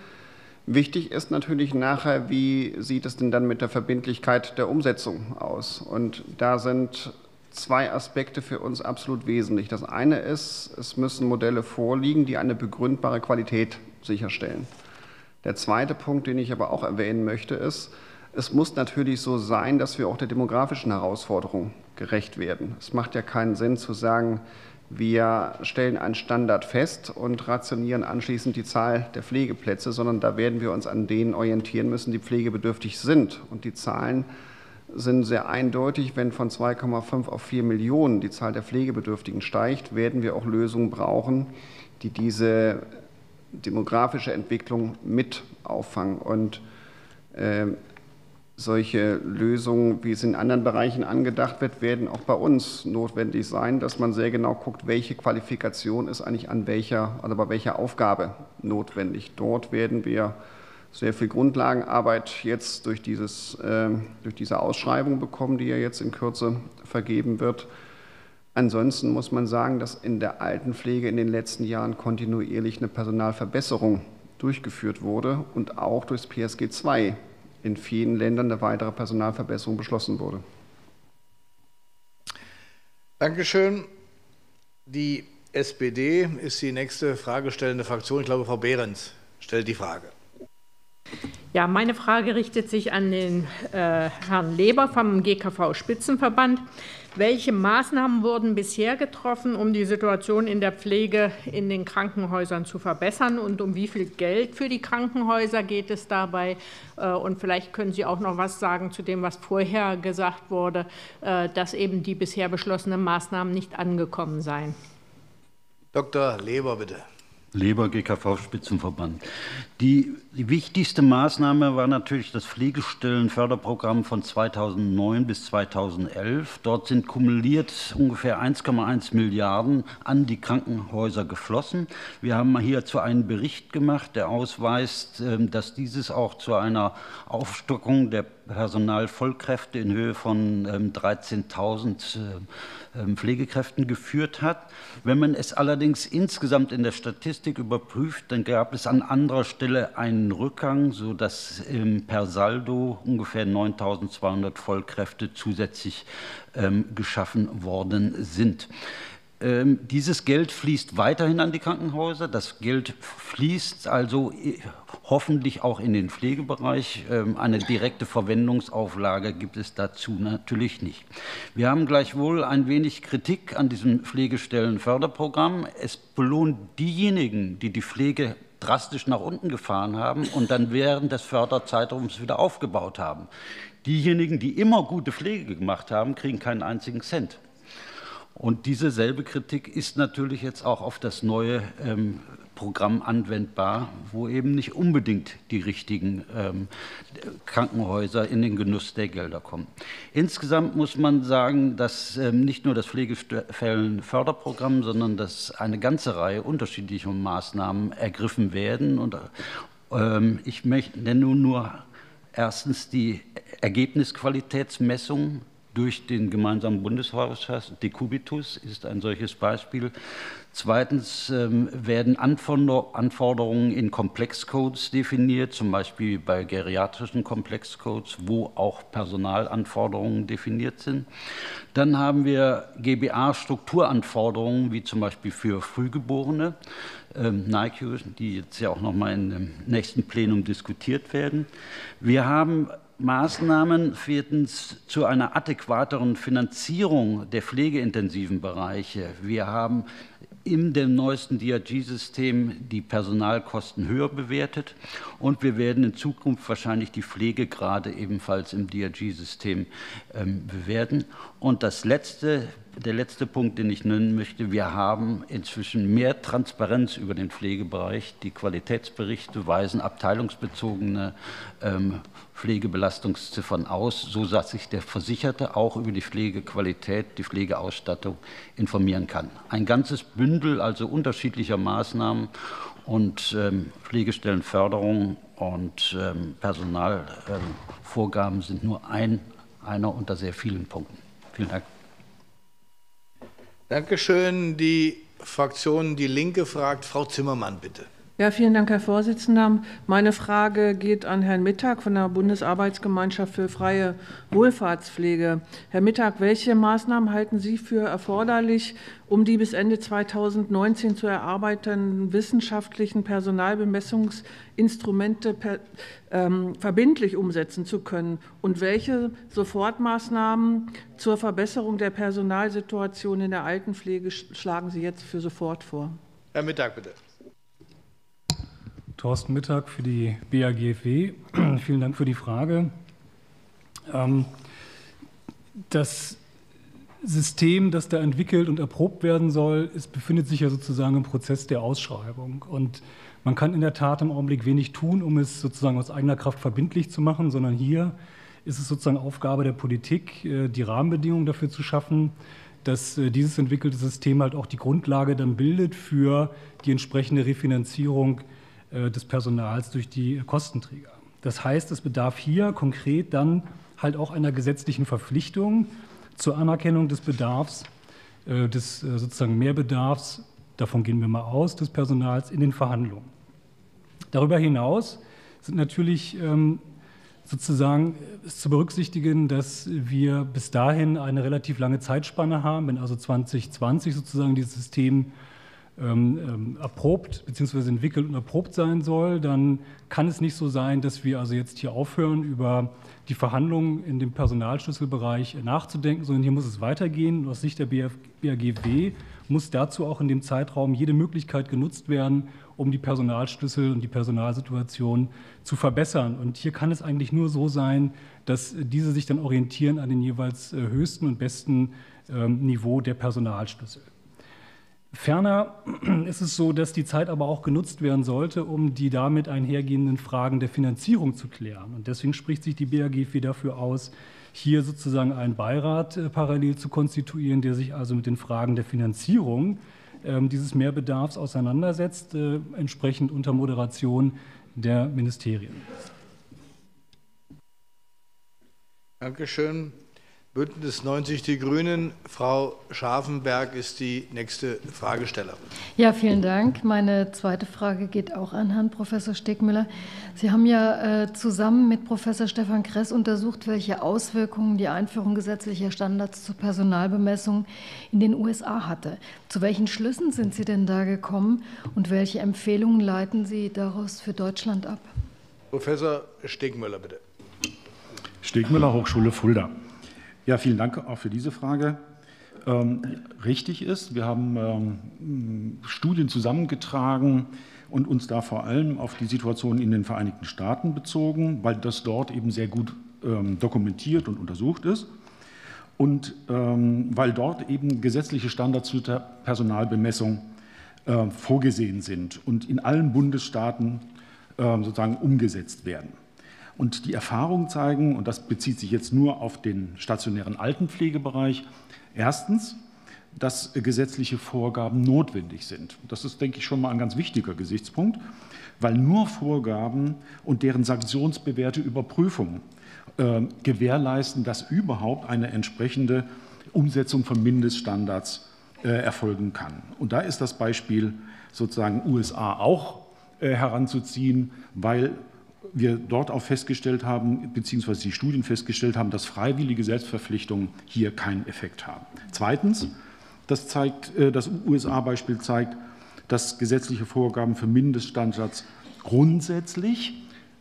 Speaker 14: Wichtig ist natürlich nachher, wie sieht es denn dann mit der Verbindlichkeit der Umsetzung aus? Und da sind zwei Aspekte für uns absolut wesentlich. Das eine ist, es müssen Modelle vorliegen, die eine begründbare Qualität sicherstellen. Der zweite Punkt, den ich aber auch erwähnen möchte, ist, es muss natürlich so sein, dass wir auch der demografischen Herausforderung gerecht werden. Es macht ja keinen Sinn zu sagen, wir stellen einen Standard fest und rationieren anschließend die Zahl der Pflegeplätze, sondern da werden wir uns an denen orientieren müssen, die pflegebedürftig sind. Und die Zahlen sind sehr eindeutig. Wenn von 2,5 auf 4 Millionen die Zahl der Pflegebedürftigen steigt, werden wir auch Lösungen brauchen, die diese demografische Entwicklung mit auffangen. Und äh, solche Lösungen, wie es in anderen Bereichen angedacht wird, werden auch bei uns notwendig sein, dass man sehr genau guckt, welche Qualifikation ist eigentlich an welcher, also bei welcher Aufgabe notwendig. Dort werden wir sehr viel Grundlagenarbeit jetzt durch, dieses, äh, durch diese Ausschreibung bekommen, die ja jetzt in Kürze vergeben wird. Ansonsten muss man sagen, dass in der Altenpflege in den letzten Jahren kontinuierlich eine Personalverbesserung durchgeführt wurde und auch durchs PSG 2 in vielen Ländern eine weitere Personalverbesserung beschlossen wurde.
Speaker 1: Dankeschön. Die SPD ist die nächste fragestellende Fraktion. Ich glaube, Frau Behrens stellt die Frage.
Speaker 15: Ja, meine Frage richtet sich an den äh, Herrn Leber vom GKV Spitzenverband. Welche Maßnahmen wurden bisher getroffen, um die Situation in der Pflege in den Krankenhäusern zu verbessern und um wie viel Geld für die Krankenhäuser geht es dabei? Äh, und vielleicht können Sie auch noch was sagen zu dem, was vorher gesagt wurde, äh, dass eben die bisher beschlossenen Maßnahmen nicht angekommen seien.
Speaker 1: Dr. Leber, bitte.
Speaker 11: Leber GKV Spitzenverband. Die, die, wichtigste Maßnahme war natürlich das Pflegestellenförderprogramm von 2009 bis 2011. Dort sind kumuliert ungefähr 1,1 Milliarden an die Krankenhäuser geflossen. Wir haben hier zu einen Bericht gemacht, der ausweist, ähm, dass dieses auch zu einer Aufstockung der Personalvollkräfte in Höhe von 13.000 ähm, ähm, Pflegekräften geführt hat. Wenn man es allerdings insgesamt in der Statistik überprüft, dann gab es an anderer Stelle einen Rückgang, sodass ähm, per Saldo ungefähr 9200 Vollkräfte zusätzlich ähm, geschaffen worden sind. Ähm, dieses Geld fließt weiterhin an die Krankenhäuser. Das Geld fließt also äh, hoffentlich auch in den Pflegebereich. Ähm, eine direkte Verwendungsauflage gibt es dazu natürlich nicht. Wir haben gleichwohl ein wenig Kritik an diesem Pflegestellenförderprogramm. Es belohnt diejenigen, die die Pflege drastisch nach unten gefahren haben und dann während des Förderzeitraums wieder aufgebaut haben. Diejenigen, die immer gute Pflege gemacht haben, kriegen keinen einzigen Cent. Und diese selbe Kritik ist natürlich jetzt auch auf das neue ähm, Programm anwendbar, wo eben nicht unbedingt die richtigen ähm, Krankenhäuser in den Genuss der Gelder kommen. Insgesamt muss man sagen, dass ähm, nicht nur das Pflegefellenförderprogramm, sondern dass eine ganze Reihe unterschiedlicher Maßnahmen ergriffen werden. Und ähm, ich möchte, nenne nun nur erstens die Ergebnisqualitätsmessung durch den gemeinsamen Bundeshaushalt. Decubitus ist ein solches Beispiel. Zweitens ähm, werden Anforderungen in Komplexcodes definiert, zum Beispiel bei geriatrischen Komplexcodes, wo auch Personalanforderungen definiert sind. Dann haben wir GBA-Strukturanforderungen, wie zum Beispiel für Frühgeborene, ähm, NICU, die jetzt ja auch noch mal in dem nächsten Plenum diskutiert werden. Wir haben Maßnahmen viertens zu einer adäquateren Finanzierung der pflegeintensiven Bereiche. Wir haben in dem neuesten DRG-System die Personalkosten höher bewertet und wir werden in Zukunft wahrscheinlich die Pflegegrade ebenfalls im DRG-System ähm, bewerten. Und das letzte, der letzte Punkt, den ich nennen möchte, wir haben inzwischen mehr Transparenz über den Pflegebereich. Die Qualitätsberichte weisen abteilungsbezogene ähm, Pflegebelastungsziffern aus, so dass sich der Versicherte auch über die Pflegequalität, die Pflegeausstattung informieren kann. Ein ganzes Bündel also unterschiedlicher Maßnahmen und ähm, Pflegestellenförderung und ähm, Personalvorgaben sind nur ein, einer unter sehr vielen Punkten. Vielen Dank.
Speaker 1: Dankeschön. Die Fraktion Die Linke fragt Frau Zimmermann, bitte.
Speaker 16: Ja, vielen Dank, Herr Vorsitzender. Meine Frage geht an Herrn Mittag von der Bundesarbeitsgemeinschaft für freie Wohlfahrtspflege. Herr Mittag, welche Maßnahmen halten Sie für erforderlich, um die bis Ende 2019 zu erarbeitenden wissenschaftlichen Personalbemessungsinstrumente per, ähm, verbindlich umsetzen zu können? Und welche Sofortmaßnahmen zur Verbesserung der Personalsituation in der Altenpflege schlagen Sie jetzt für sofort vor?
Speaker 1: Herr Mittag, bitte.
Speaker 17: Thorsten Mittag für die BAGFW. Vielen Dank für die Frage. Ähm, das System, das da entwickelt und erprobt werden soll, es befindet sich ja sozusagen im Prozess der Ausschreibung. Und man kann in der Tat im Augenblick wenig tun, um es sozusagen aus eigener Kraft verbindlich zu machen, sondern hier ist es sozusagen Aufgabe der Politik, äh, die Rahmenbedingungen dafür zu schaffen, dass äh, dieses entwickelte System halt auch die Grundlage dann bildet für die entsprechende Refinanzierung des Personals durch die Kostenträger. Das heißt, es bedarf hier konkret dann halt auch einer gesetzlichen Verpflichtung zur Anerkennung des Bedarfs, äh, des äh, sozusagen Mehrbedarfs, davon gehen wir mal aus, des Personals in den Verhandlungen. Darüber hinaus sind natürlich ähm, sozusagen zu berücksichtigen, dass wir bis dahin eine relativ lange Zeitspanne haben, wenn also 2020 sozusagen dieses System ähm, ähm, erprobt bzw. entwickelt und erprobt sein soll, dann kann es nicht so sein, dass wir also jetzt hier aufhören, über die Verhandlungen in dem Personalschlüsselbereich nachzudenken, sondern hier muss es weitergehen. aus Sicht der BAGW muss dazu auch in dem Zeitraum jede Möglichkeit genutzt werden, um die Personalschlüssel und die Personalsituation zu verbessern. Und hier kann es eigentlich nur so sein, dass diese sich dann orientieren an den jeweils äh, höchsten und besten ähm, Niveau der Personalschlüssel. Ferner ist es so, dass die Zeit aber auch genutzt werden sollte, um die damit einhergehenden Fragen der Finanzierung zu klären. Und deswegen spricht sich die BAGFW dafür aus, hier sozusagen einen Beirat äh, parallel zu konstituieren, der sich also mit den Fragen der Finanzierung äh, dieses Mehrbedarfs auseinandersetzt, äh, entsprechend unter Moderation der Ministerien.
Speaker 1: Dankeschön. Bündnis 90 Die Grünen. Frau Scharfenberg ist die nächste Fragestellerin.
Speaker 8: Ja, vielen Dank. Meine zweite Frage geht auch an Herrn Professor Stegmüller. Sie haben ja äh, zusammen mit Professor Stefan Kress untersucht, welche Auswirkungen die Einführung gesetzlicher Standards zur Personalbemessung in den USA hatte. Zu welchen Schlüssen sind Sie denn da gekommen und welche Empfehlungen leiten Sie daraus für Deutschland ab?
Speaker 1: Professor Stegmüller, bitte.
Speaker 9: Stegmüller, Hochschule Fulda. Ja, vielen Dank auch für diese Frage. Ähm, richtig ist, wir haben ähm, Studien zusammengetragen und uns da vor allem auf die Situation in den Vereinigten Staaten bezogen, weil das dort eben sehr gut ähm, dokumentiert und untersucht ist und ähm, weil dort eben gesetzliche Standards zur Personalbemessung äh, vorgesehen sind und in allen Bundesstaaten äh, sozusagen umgesetzt werden. Und die Erfahrungen zeigen, und das bezieht sich jetzt nur auf den stationären Altenpflegebereich, erstens, dass gesetzliche Vorgaben notwendig sind. Das ist, denke ich, schon mal ein ganz wichtiger Gesichtspunkt, weil nur Vorgaben und deren sanktionsbewährte Überprüfung äh, gewährleisten, dass überhaupt eine entsprechende Umsetzung von Mindeststandards äh, erfolgen kann. Und da ist das Beispiel sozusagen USA auch äh, heranzuziehen, weil wir dort auch festgestellt haben, beziehungsweise die Studien festgestellt haben, dass freiwillige Selbstverpflichtungen hier keinen Effekt haben. Zweitens, das, zeigt, äh, das USA-Beispiel zeigt, dass gesetzliche Vorgaben für Mindeststandards grundsätzlich,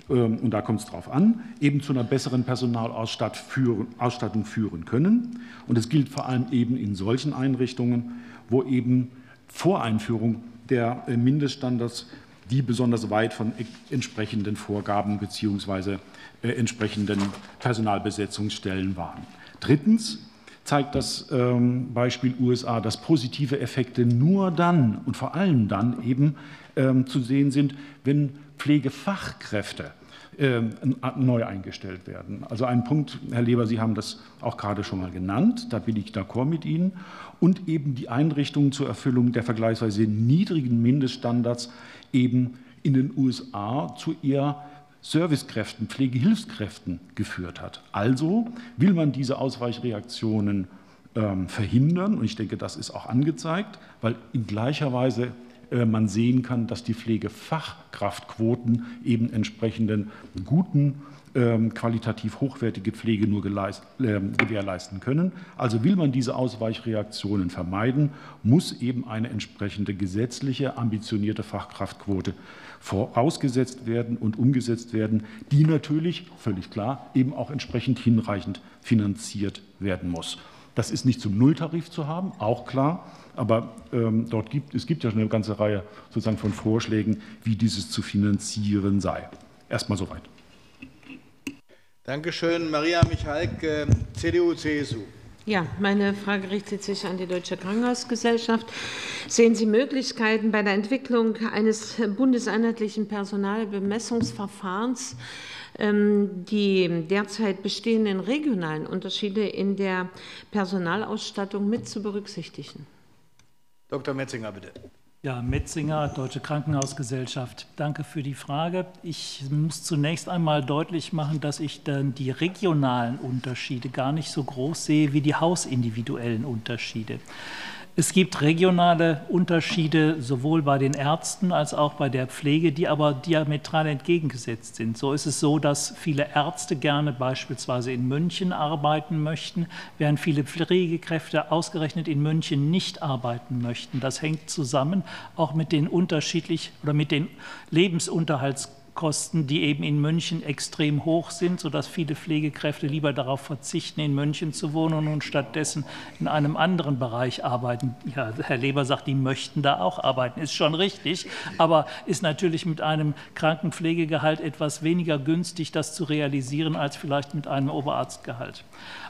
Speaker 9: ähm, und da kommt es darauf an, eben zu einer besseren Personalausstattung führen können. Und es gilt vor allem eben in solchen Einrichtungen, wo eben vor Einführung der äh, Mindeststandards die besonders weit von entsprechenden Vorgaben bzw. Äh, entsprechenden Personalbesetzungsstellen waren. Drittens zeigt das ähm, Beispiel USA, dass positive Effekte nur dann und vor allem dann eben ähm, zu sehen sind, wenn Pflegefachkräfte ähm, neu eingestellt werden. Also ein Punkt, Herr Leber, Sie haben das auch gerade schon mal genannt, da bin ich d'accord mit Ihnen, und eben die Einrichtungen zur Erfüllung der vergleichsweise niedrigen Mindeststandards eben in den USA zu eher Servicekräften, Pflegehilfskräften geführt hat. Also will man diese Ausweichreaktionen ähm, verhindern, und ich denke, das ist auch angezeigt, weil in gleicher Weise man sehen kann, dass die Pflegefachkraftquoten eben entsprechenden guten ähm, qualitativ hochwertige Pflege nur ähm, gewährleisten können. Also will man diese Ausweichreaktionen vermeiden, muss eben eine entsprechende gesetzliche, ambitionierte Fachkraftquote vorausgesetzt werden und umgesetzt werden, die natürlich, völlig klar, eben auch entsprechend hinreichend finanziert werden muss. Das ist nicht zum Nulltarif zu haben, auch klar, aber ähm, dort gibt, es gibt ja schon eine ganze Reihe sozusagen von Vorschlägen, wie dieses zu finanzieren sei. Erstmal soweit.
Speaker 1: Dankeschön. Maria Michalk, äh, CDU, CSU.
Speaker 18: Ja, meine Frage richtet sich an die Deutsche Krankenhausgesellschaft. Sehen Sie Möglichkeiten bei der Entwicklung eines bundeseinheitlichen Personalbemessungsverfahrens, ähm, die derzeit bestehenden regionalen Unterschiede in der Personalausstattung mit zu berücksichtigen?
Speaker 1: Dr. Metzinger, bitte.
Speaker 6: Ja, Metzinger, Deutsche Krankenhausgesellschaft. Danke für die Frage. Ich muss zunächst einmal deutlich machen, dass ich dann die regionalen Unterschiede gar nicht so groß sehe wie die hausindividuellen Unterschiede. Es gibt regionale Unterschiede sowohl bei den Ärzten als auch bei der Pflege, die aber diametral entgegengesetzt sind. So ist es so, dass viele Ärzte gerne beispielsweise in München arbeiten möchten, während viele Pflegekräfte ausgerechnet in München nicht arbeiten möchten. Das hängt zusammen auch mit den unterschiedlich oder mit den Lebensunterhalts Kosten, die eben in München extrem hoch sind, sodass viele Pflegekräfte lieber darauf verzichten, in München zu wohnen und stattdessen in einem anderen Bereich arbeiten. Ja, Herr Leber sagt, die möchten da auch arbeiten, ist schon richtig, aber ist natürlich mit einem Krankenpflegegehalt etwas weniger günstig, das zu realisieren, als vielleicht mit einem Oberarztgehalt.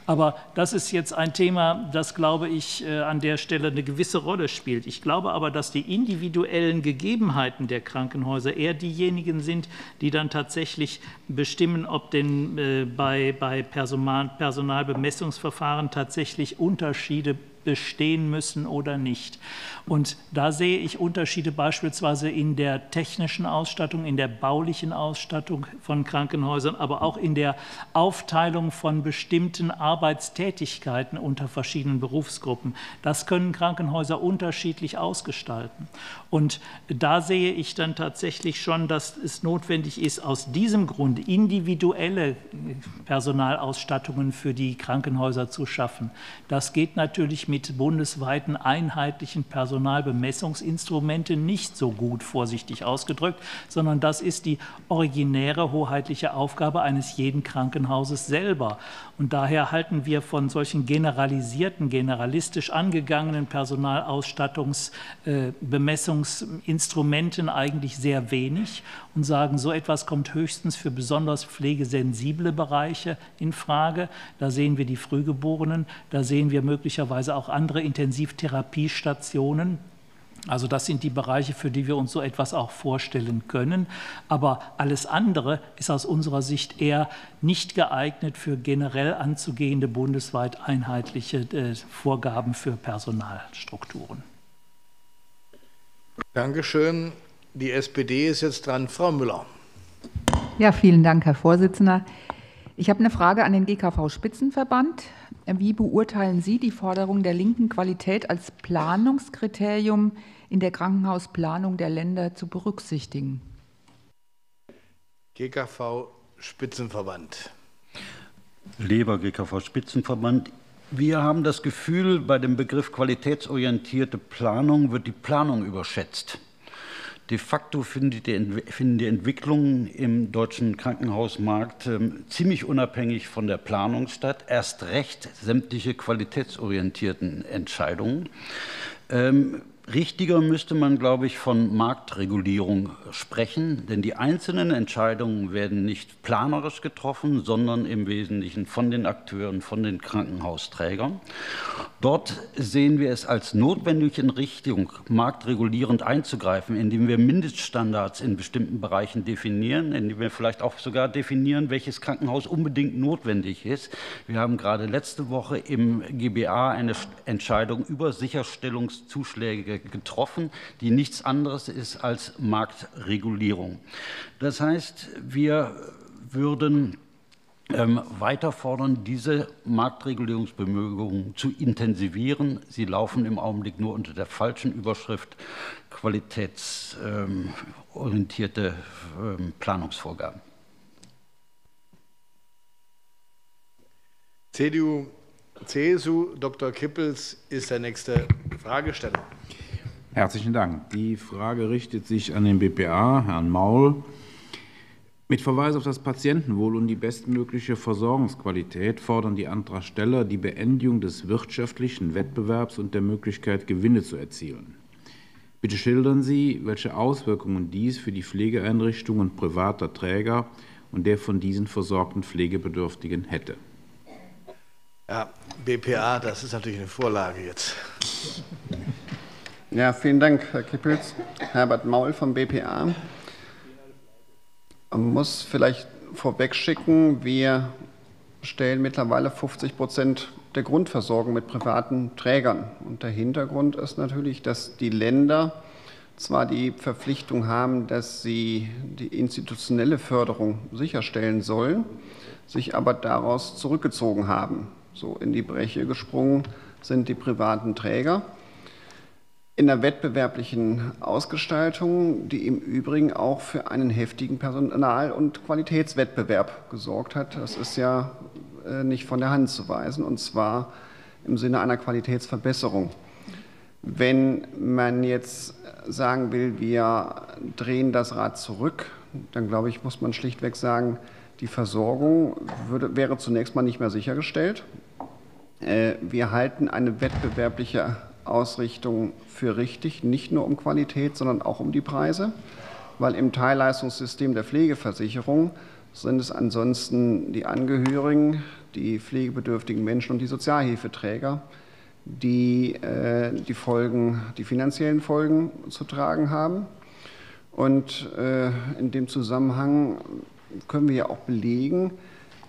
Speaker 6: Aber das ist jetzt ein Thema, das, glaube ich, äh, an der Stelle eine gewisse Rolle spielt. Ich glaube aber, dass die individuellen Gegebenheiten der Krankenhäuser eher diejenigen sind, die dann tatsächlich bestimmen, ob denn äh, bei, bei Personal, Personalbemessungsverfahren tatsächlich Unterschiede bestehen müssen oder nicht. Und da sehe ich Unterschiede beispielsweise in der technischen Ausstattung, in der baulichen Ausstattung von Krankenhäusern, aber auch in der Aufteilung von bestimmten Arbeitstätigkeiten unter verschiedenen Berufsgruppen. Das können Krankenhäuser unterschiedlich ausgestalten. Und da sehe ich dann tatsächlich schon, dass es notwendig ist, aus diesem Grund individuelle Personalausstattungen für die Krankenhäuser zu schaffen. Das geht natürlich mit bundesweiten einheitlichen Personalbemessungsinstrumenten nicht so gut, vorsichtig ausgedrückt, sondern das ist die originäre hoheitliche Aufgabe eines jeden Krankenhauses selber. Und daher halten wir von solchen generalisierten, generalistisch angegangenen Personalausstattungsbemessungsinstrumenten eigentlich sehr wenig und sagen, so etwas kommt höchstens für besonders pflegesensible Bereiche in Frage. Da sehen wir die Frühgeborenen, da sehen wir möglicherweise auch andere Intensivtherapiestationen. Also das sind die Bereiche, für die wir uns so etwas auch vorstellen können. Aber alles andere ist aus unserer Sicht eher nicht geeignet für generell anzugehende bundesweit einheitliche äh, Vorgaben für Personalstrukturen.
Speaker 1: Dankeschön. Die SPD ist jetzt dran. Frau Müller.
Speaker 19: Ja, vielen Dank, Herr Vorsitzender. Ich habe eine Frage an den GKV-Spitzenverband. Wie beurteilen Sie die Forderung der linken Qualität als Planungskriterium in der Krankenhausplanung der Länder zu berücksichtigen?
Speaker 1: GKV-Spitzenverband.
Speaker 11: Lieber GKV-Spitzenverband, wir haben das Gefühl, bei dem Begriff qualitätsorientierte Planung wird die Planung überschätzt. De facto findet die, finden die Entwicklungen im deutschen Krankenhausmarkt äh, ziemlich unabhängig von der Planung statt, erst recht sämtliche qualitätsorientierten Entscheidungen. Ähm, Richtiger müsste man, glaube ich, von Marktregulierung sprechen, denn die einzelnen Entscheidungen werden nicht planerisch getroffen, sondern im Wesentlichen von den Akteuren, von den Krankenhausträgern. Dort sehen wir es als notwendig in Richtung marktregulierend einzugreifen, indem wir Mindeststandards in bestimmten Bereichen definieren, indem wir vielleicht auch sogar definieren, welches Krankenhaus unbedingt notwendig ist. Wir haben gerade letzte Woche im GBA eine Entscheidung über Sicherstellungszuschläge getroffen, die nichts anderes ist als Marktregulierung. Das heißt, wir würden ähm, weiter fordern, diese Marktregulierungsbemühungen zu intensivieren. Sie laufen im Augenblick nur unter der falschen Überschrift qualitätsorientierte ähm, Planungsvorgaben.
Speaker 1: CDU, CSU, Dr. Kippels ist der nächste Fragesteller.
Speaker 20: Herzlichen Dank. Die Frage richtet sich an den BPA, Herrn Maul. Mit Verweis auf das Patientenwohl und die bestmögliche Versorgungsqualität fordern die Antragsteller die Beendigung des wirtschaftlichen Wettbewerbs und der Möglichkeit, Gewinne zu erzielen. Bitte schildern Sie, welche Auswirkungen dies für die Pflegeeinrichtungen privater Träger und der von diesen versorgten Pflegebedürftigen hätte.
Speaker 1: Ja, BPA, das ist natürlich eine Vorlage jetzt.
Speaker 14: Ja, vielen Dank, Herr Kippels. Herbert Maul vom BPA. Man muss vielleicht vorweg schicken, wir stellen mittlerweile 50 Prozent der Grundversorgung mit privaten Trägern. Und der Hintergrund ist natürlich, dass die Länder zwar die Verpflichtung haben, dass sie die institutionelle Förderung sicherstellen sollen, sich aber daraus zurückgezogen haben. So in die Breche gesprungen sind die privaten Träger in der wettbewerblichen Ausgestaltung, die im Übrigen auch für einen heftigen Personal- und Qualitätswettbewerb gesorgt hat. Das ist ja äh, nicht von der Hand zu weisen, und zwar im Sinne einer Qualitätsverbesserung. Wenn man jetzt sagen will, wir drehen das Rad zurück, dann glaube ich, muss man schlichtweg sagen, die Versorgung würde, wäre zunächst mal nicht mehr sichergestellt. Äh, wir halten eine wettbewerbliche Ausrichtung für richtig, nicht nur um Qualität, sondern auch um die Preise, weil im Teilleistungssystem der Pflegeversicherung sind es ansonsten die Angehörigen, die pflegebedürftigen Menschen und die Sozialhilfeträger, die äh, die Folgen, die finanziellen Folgen zu tragen haben. Und äh, in dem Zusammenhang können wir ja auch belegen,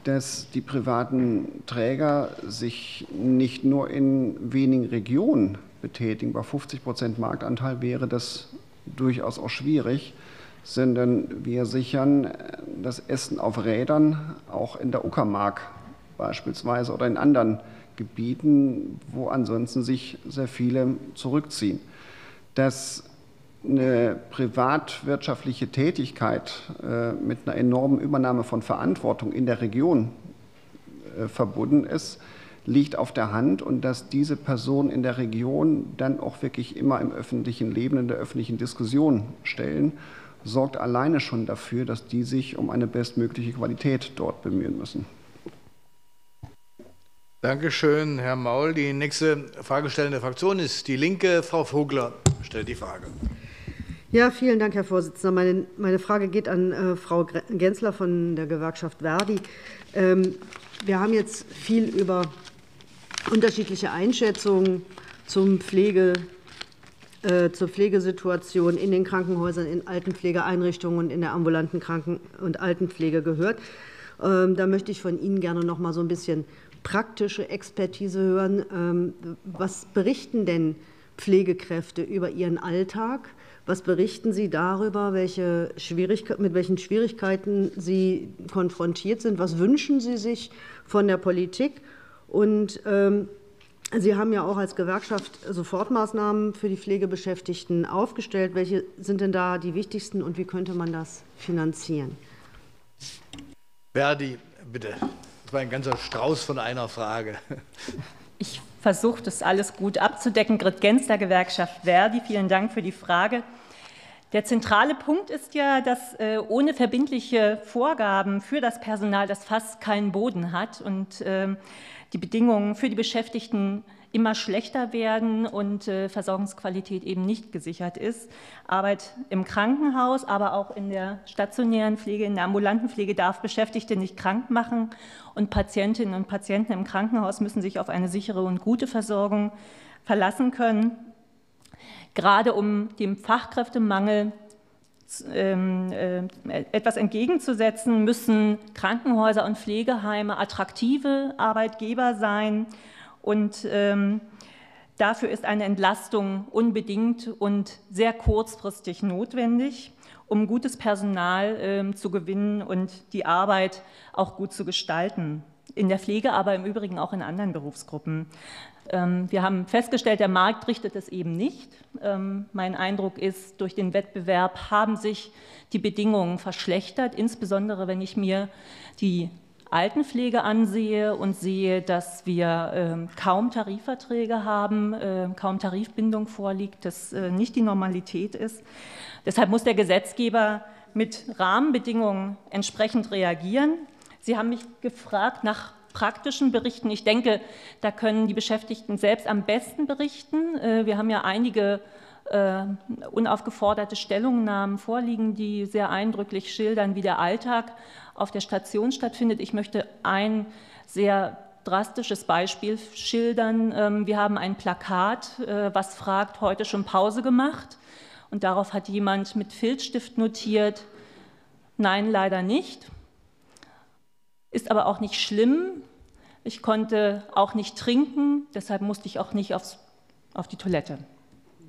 Speaker 14: dass die privaten Träger sich nicht nur in wenigen Regionen betätigen. Bei 50 Prozent Marktanteil wäre das durchaus auch schwierig, sondern wir sichern das Essen auf Rädern auch in der Uckermark beispielsweise oder in anderen Gebieten, wo ansonsten sich sehr viele zurückziehen. Dass eine privatwirtschaftliche Tätigkeit äh, mit einer enormen Übernahme von Verantwortung in der Region äh, verbunden ist, liegt auf der Hand und dass diese Personen in der Region dann auch wirklich immer im öffentlichen Leben, in der öffentlichen Diskussion stellen, sorgt alleine schon dafür, dass die sich um eine bestmögliche Qualität dort bemühen müssen.
Speaker 1: Dankeschön, Herr Maul. Die nächste fragestellende Fraktion ist die Linke. Frau Vogler stellt die Frage.
Speaker 21: Ja, vielen Dank, Herr Vorsitzender. Meine, meine Frage geht an äh, Frau Gensler von der Gewerkschaft Verdi. Ähm, wir haben jetzt viel über unterschiedliche Einschätzungen zum Pflege, äh, zur Pflegesituation in den Krankenhäusern, in Altenpflegeeinrichtungen und in der ambulanten Kranken- und Altenpflege gehört. Ähm, da möchte ich von Ihnen gerne noch mal so ein bisschen praktische Expertise hören. Ähm, was berichten denn Pflegekräfte über ihren Alltag? Was berichten Sie darüber, welche mit welchen Schwierigkeiten Sie konfrontiert sind? Was wünschen Sie sich von der Politik? Und ähm, Sie haben ja auch als Gewerkschaft Sofortmaßnahmen für die Pflegebeschäftigten aufgestellt. Welche sind denn da die wichtigsten und wie könnte man das finanzieren?
Speaker 1: Verdi, bitte. Das war ein ganzer Strauß von einer Frage.
Speaker 5: Ich versuche das alles gut abzudecken. Grit Gensler, Gewerkschaft Verdi, vielen Dank für die Frage. Der zentrale Punkt ist ja, dass äh, ohne verbindliche Vorgaben für das Personal das fast keinen Boden hat und äh, die Bedingungen für die Beschäftigten immer schlechter werden und äh, Versorgungsqualität eben nicht gesichert ist. Arbeit im Krankenhaus, aber auch in der stationären Pflege, in der ambulanten Pflege darf Beschäftigte nicht krank machen und Patientinnen und Patienten im Krankenhaus müssen sich auf eine sichere und gute Versorgung verlassen können. Gerade um dem Fachkräftemangel ähm, äh, etwas entgegenzusetzen, müssen Krankenhäuser und Pflegeheime attraktive Arbeitgeber sein. Und ähm, dafür ist eine Entlastung unbedingt und sehr kurzfristig notwendig, um gutes Personal ähm, zu gewinnen und die Arbeit auch gut zu gestalten. In der Pflege, aber im Übrigen auch in anderen Berufsgruppen. Ähm, wir haben festgestellt, der Markt richtet es eben nicht. Ähm, mein Eindruck ist, durch den Wettbewerb haben sich die Bedingungen verschlechtert, insbesondere wenn ich mir die Altenpflege ansehe und sehe, dass wir kaum Tarifverträge haben, kaum Tarifbindung vorliegt, das äh, nicht die Normalität ist. Deshalb muss der Gesetzgeber mit Rahmenbedingungen entsprechend reagieren. Sie haben mich gefragt nach praktischen Berichten. Ich denke, da können die Beschäftigten selbst am besten berichten. Äh, wir haben ja einige äh, unaufgeforderte Stellungnahmen vorliegen, die sehr eindrücklich schildern, wie der Alltag auf der Station stattfindet. Ich möchte ein sehr drastisches Beispiel schildern. Ähm, wir haben ein Plakat, äh, was fragt, heute schon Pause gemacht. Und darauf hat jemand mit Filzstift notiert, nein, leider nicht. Ist aber auch nicht schlimm. Ich konnte auch nicht trinken, deshalb musste ich auch nicht aufs, auf die Toilette.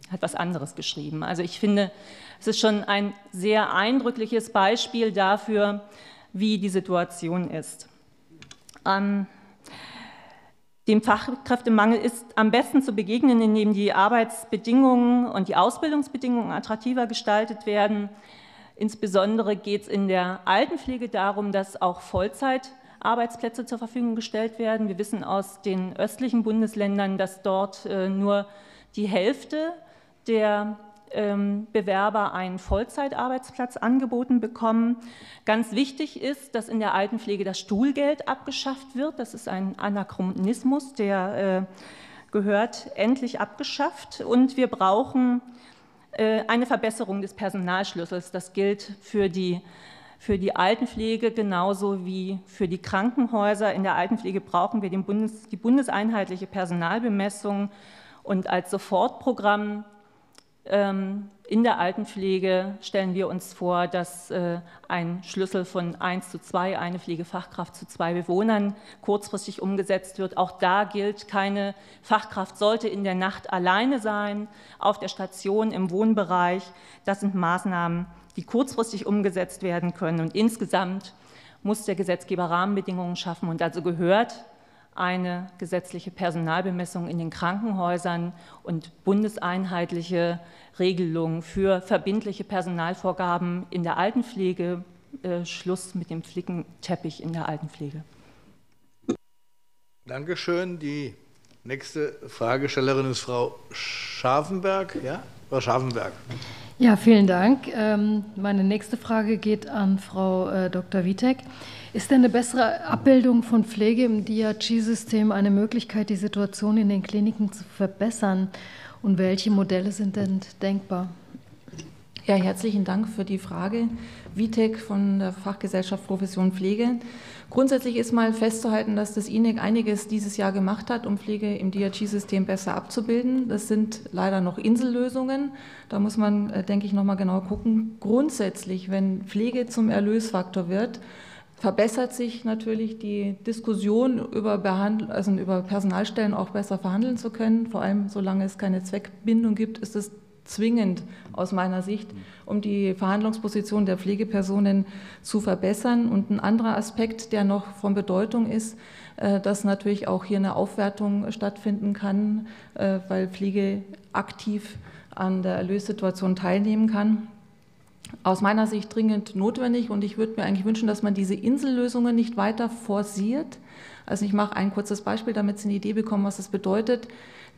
Speaker 5: Hat was anderes geschrieben. Also ich finde, es ist schon ein sehr eindrückliches Beispiel dafür, wie die Situation ist. Ähm, dem Fachkräftemangel ist am besten zu begegnen, indem die Arbeitsbedingungen und die Ausbildungsbedingungen attraktiver gestaltet werden. Insbesondere geht es in der Altenpflege darum, dass auch Vollzeitarbeitsplätze zur Verfügung gestellt werden. Wir wissen aus den östlichen Bundesländern, dass dort äh, nur die Hälfte der Bewerber einen Vollzeitarbeitsplatz angeboten bekommen. Ganz wichtig ist, dass in der Altenpflege das Stuhlgeld abgeschafft wird. Das ist ein Anachronismus, der äh, gehört endlich abgeschafft. Und wir brauchen äh, eine Verbesserung des Personalschlüssels. Das gilt für die, für die Altenpflege genauso wie für die Krankenhäuser. In der Altenpflege brauchen wir Bundes, die bundeseinheitliche Personalbemessung und als Sofortprogramm Ähm, in der Altenpflege stellen wir uns vor, dass äh, ein Schlüssel von 1 zu 2, eine Pflegefachkraft zu zwei Bewohnern kurzfristig umgesetzt wird. Auch da gilt, keine Fachkraft sollte in der Nacht alleine sein, auf der Station, im Wohnbereich. Das sind Maßnahmen, die kurzfristig umgesetzt werden können. Und insgesamt muss der Gesetzgeber Rahmenbedingungen schaffen. Und dazu gehört eine gesetzliche Personalbemessung in den Krankenhäusern und bundeseinheitliche Regelungen für verbindliche Personalvorgaben in der Altenpflege. Äh, Schluss mit dem Flickenteppich in der Altenpflege.
Speaker 1: Dankeschön. Die nächste Fragestellerin ist Frau Scharfenberg. Ja, Frau Scharfenberg.
Speaker 8: Ja, vielen Dank. Ähm, meine nächste Frage geht an Frau äh, Dr. Witek. Ist denn eine bessere Abbildung von Pflege im DRG-System eine Möglichkeit, die Situation in den Kliniken zu verbessern? Und welche Modelle sind denn denkbar?
Speaker 7: Ja, herzlichen Dank für die Frage. Vitek von der Fachgesellschaft Profession Pflege. Grundsätzlich ist mal festzuhalten, dass das INEC einiges dieses Jahr gemacht hat, um Pflege im DRG-System besser abzubilden. Das sind leider noch Insellösungen. Da muss man, äh, denke ich, nochmal genau gucken. Grundsätzlich, wenn Pflege zum Erlösfaktor wird, verbessert sich natürlich die Diskussion über, Behandl also über Personalstellen auch besser verhandeln zu können. Vor allem, solange es keine Zweckbindung gibt, ist es zwingend aus meiner Sicht, um die Verhandlungsposition der Pflegepersonen zu verbessern. Und ein anderer Aspekt, der noch von Bedeutung ist, äh, dass natürlich auch hier eine Aufwertung stattfinden kann, äh, weil Pflege aktiv an der Erlössituation teilnehmen kann aus meiner Sicht dringend notwendig und ich würde mir eigentlich wünschen, dass man diese Insellösungen nicht weiter forciert. Also ich mache ein kurzes Beispiel, damit Sie eine Idee bekommen, was das bedeutet.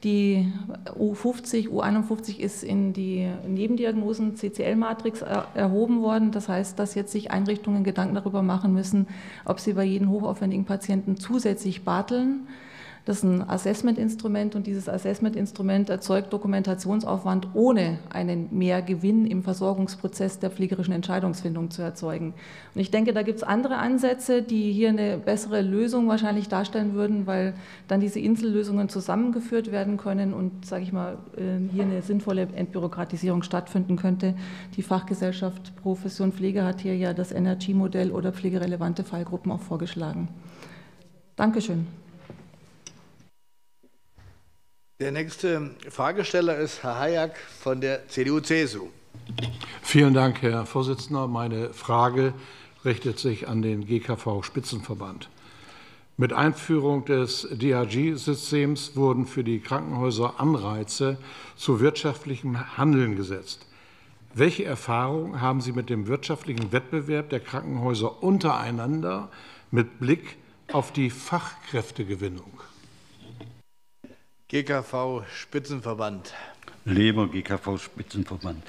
Speaker 7: Die U50, U51 ist in die Nebendiagnosen CCL-Matrix erhoben worden. Das heißt, dass jetzt sich Einrichtungen Gedanken darüber machen müssen, ob sie bei jedem hochaufwendigen Patienten zusätzlich barteln das ist ein Assessment-Instrument und dieses Assessment-Instrument erzeugt Dokumentationsaufwand, ohne einen Mehrgewinn im Versorgungsprozess der pflegerischen Entscheidungsfindung zu erzeugen. Und ich denke, da gibt es andere Ansätze, die hier eine bessere Lösung wahrscheinlich darstellen würden, weil dann diese Insellösungen zusammengeführt werden können und, sage ich mal, äh, hier eine sinnvolle Entbürokratisierung stattfinden könnte. Die Fachgesellschaft Profession Pflege hat hier ja das Energiemodell oder pflegerelevante Fallgruppen auch vorgeschlagen. Dankeschön.
Speaker 1: Der nächste Fragesteller ist Herr Hayek von der CDU-CSU.
Speaker 22: Vielen Dank, Herr Vorsitzender. Meine Frage richtet sich an den GKV-Spitzenverband. Mit Einführung des DRG-Systems wurden für die Krankenhäuser Anreize zu wirtschaftlichem Handeln gesetzt. Welche Erfahrungen haben Sie mit dem wirtschaftlichen Wettbewerb der Krankenhäuser untereinander mit Blick auf die Fachkräftegewinnung?
Speaker 1: GKV Spitzenverband.
Speaker 11: Leber GKV Spitzenverband.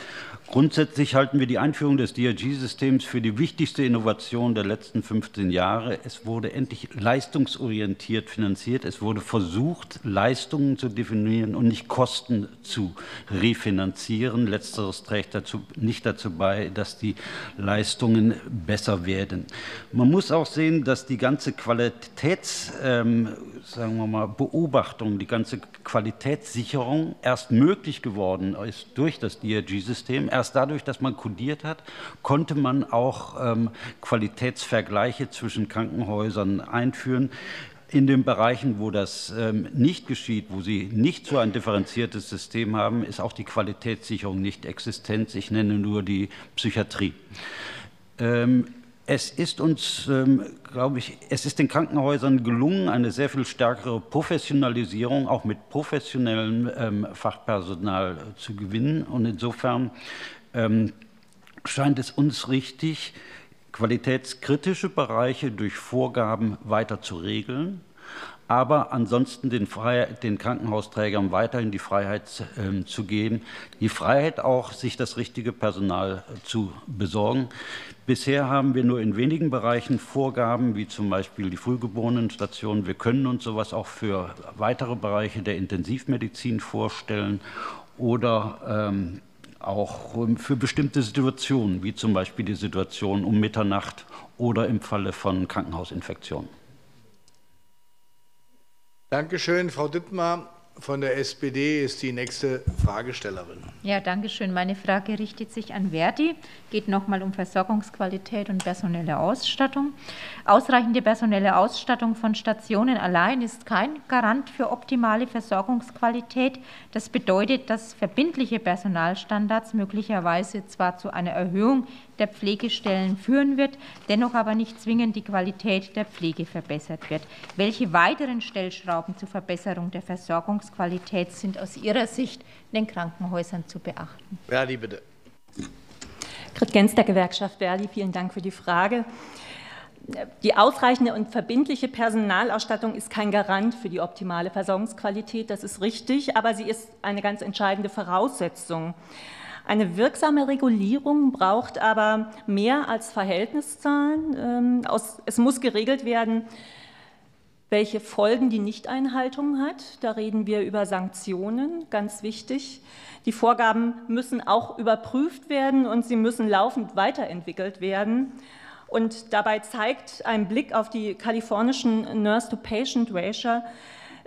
Speaker 11: Grundsätzlich halten wir die Einführung des DRG-Systems für die wichtigste Innovation der letzten 15 Jahre. Es wurde endlich leistungsorientiert finanziert. Es wurde versucht, Leistungen zu definieren und nicht Kosten zu refinanzieren. Letzteres trägt dazu, nicht dazu bei, dass die Leistungen besser werden. Man muss auch sehen, dass die ganze Qualitäts, ähm, sagen wir mal, Beobachtung, die ganze Qualitätssicherung erst möglich geworden ist durch das DRG-System erst dadurch, dass man kodiert hat, konnte man auch ähm, Qualitätsvergleiche zwischen Krankenhäusern einführen. In den Bereichen, wo das ähm, nicht geschieht, wo sie nicht so ein differenziertes System haben, ist auch die Qualitätssicherung nicht existent. Ich nenne nur die Psychiatrie. Ähm, es ist uns, ähm, glaube ich, es ist den Krankenhäusern gelungen, eine sehr viel stärkere Professionalisierung auch mit professionellem ähm, Fachpersonal zu gewinnen. Und insofern ähm, scheint es uns richtig, qualitätskritische Bereiche durch Vorgaben weiter zu regeln, aber ansonsten den, Freiheit, den Krankenhausträgern weiterhin die Freiheit äh, zu gehen, die Freiheit auch, sich das richtige Personal äh, zu besorgen. Bisher haben wir nur in wenigen Bereichen Vorgaben, wie zum Beispiel die Frühgeborenenstationen. Wir können uns sowas auch für weitere Bereiche der Intensivmedizin vorstellen oder ähm, auch für bestimmte Situationen, wie zum Beispiel die Situation um Mitternacht oder im Falle von Krankenhausinfektionen.
Speaker 1: Dankeschön, Frau Dittmar von der SPD ist die nächste Fragestellerin.
Speaker 23: Ja, danke schön. Meine Frage richtet sich an Verdi, geht nochmal um Versorgungsqualität und personelle Ausstattung. Ausreichende personelle Ausstattung von Stationen allein ist kein Garant für optimale Versorgungsqualität. Das bedeutet, dass verbindliche Personalstandards möglicherweise zwar zu einer Erhöhung der Pflegestellen führen wird, dennoch aber nicht zwingend die Qualität der Pflege verbessert wird. Welche weiteren Stellschrauben zur Verbesserung der Versorgungsqualität sind aus Ihrer Sicht in den Krankenhäusern zu beachten?
Speaker 1: Verdi, bitte.
Speaker 5: Grit Gens der Gewerkschaft Verdi, vielen Dank für die Frage. Die ausreichende und verbindliche Personalausstattung ist kein Garant für die optimale Versorgungsqualität, das ist richtig, aber sie ist eine ganz entscheidende Voraussetzung. Eine wirksame Regulierung braucht aber mehr als Verhältniszahlen. Ähm, es muss geregelt werden, welche Folgen die Nichteinhaltung hat. Da reden wir über Sanktionen, ganz wichtig. Die Vorgaben müssen auch überprüft werden und sie müssen laufend weiterentwickelt werden. Und dabei zeigt ein Blick auf die kalifornischen Nurse-to-Patient-Ratio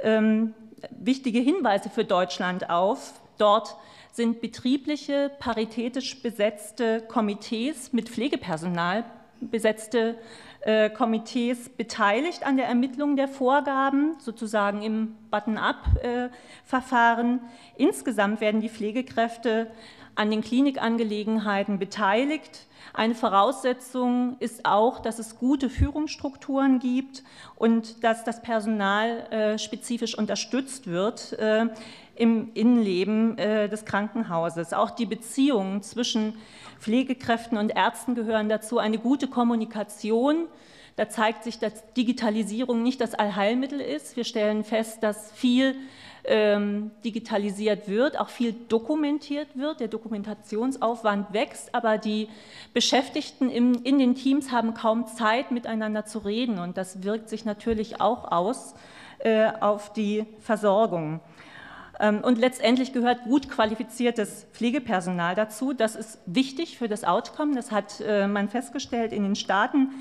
Speaker 5: ähm, wichtige Hinweise für Deutschland auf. Dort sind betriebliche, paritätisch besetzte Komitees mit Pflegepersonal besetzte äh, Komitees beteiligt an der Ermittlung der Vorgaben, sozusagen im Button-up-Verfahren. Äh, Insgesamt werden die Pflegekräfte an den Klinikangelegenheiten beteiligt. Eine Voraussetzung ist auch, dass es gute Führungsstrukturen gibt und dass das Personal äh, spezifisch unterstützt wird äh, im Innenleben äh, des Krankenhauses. Auch die Beziehungen zwischen Pflegekräften und Ärzten gehören dazu. Eine gute Kommunikation. Da zeigt sich, dass Digitalisierung nicht das Allheilmittel ist. Wir stellen fest, dass viel ähm, digitalisiert wird, auch viel dokumentiert wird. Der Dokumentationsaufwand wächst, aber die Beschäftigten in, in den Teams haben kaum Zeit, miteinander zu reden. Und das wirkt sich natürlich auch aus äh, auf die Versorgung. Ähm, und letztendlich gehört gut qualifiziertes Pflegepersonal dazu. Das ist wichtig für das Outcome. Das hat äh, man festgestellt in den Staaten.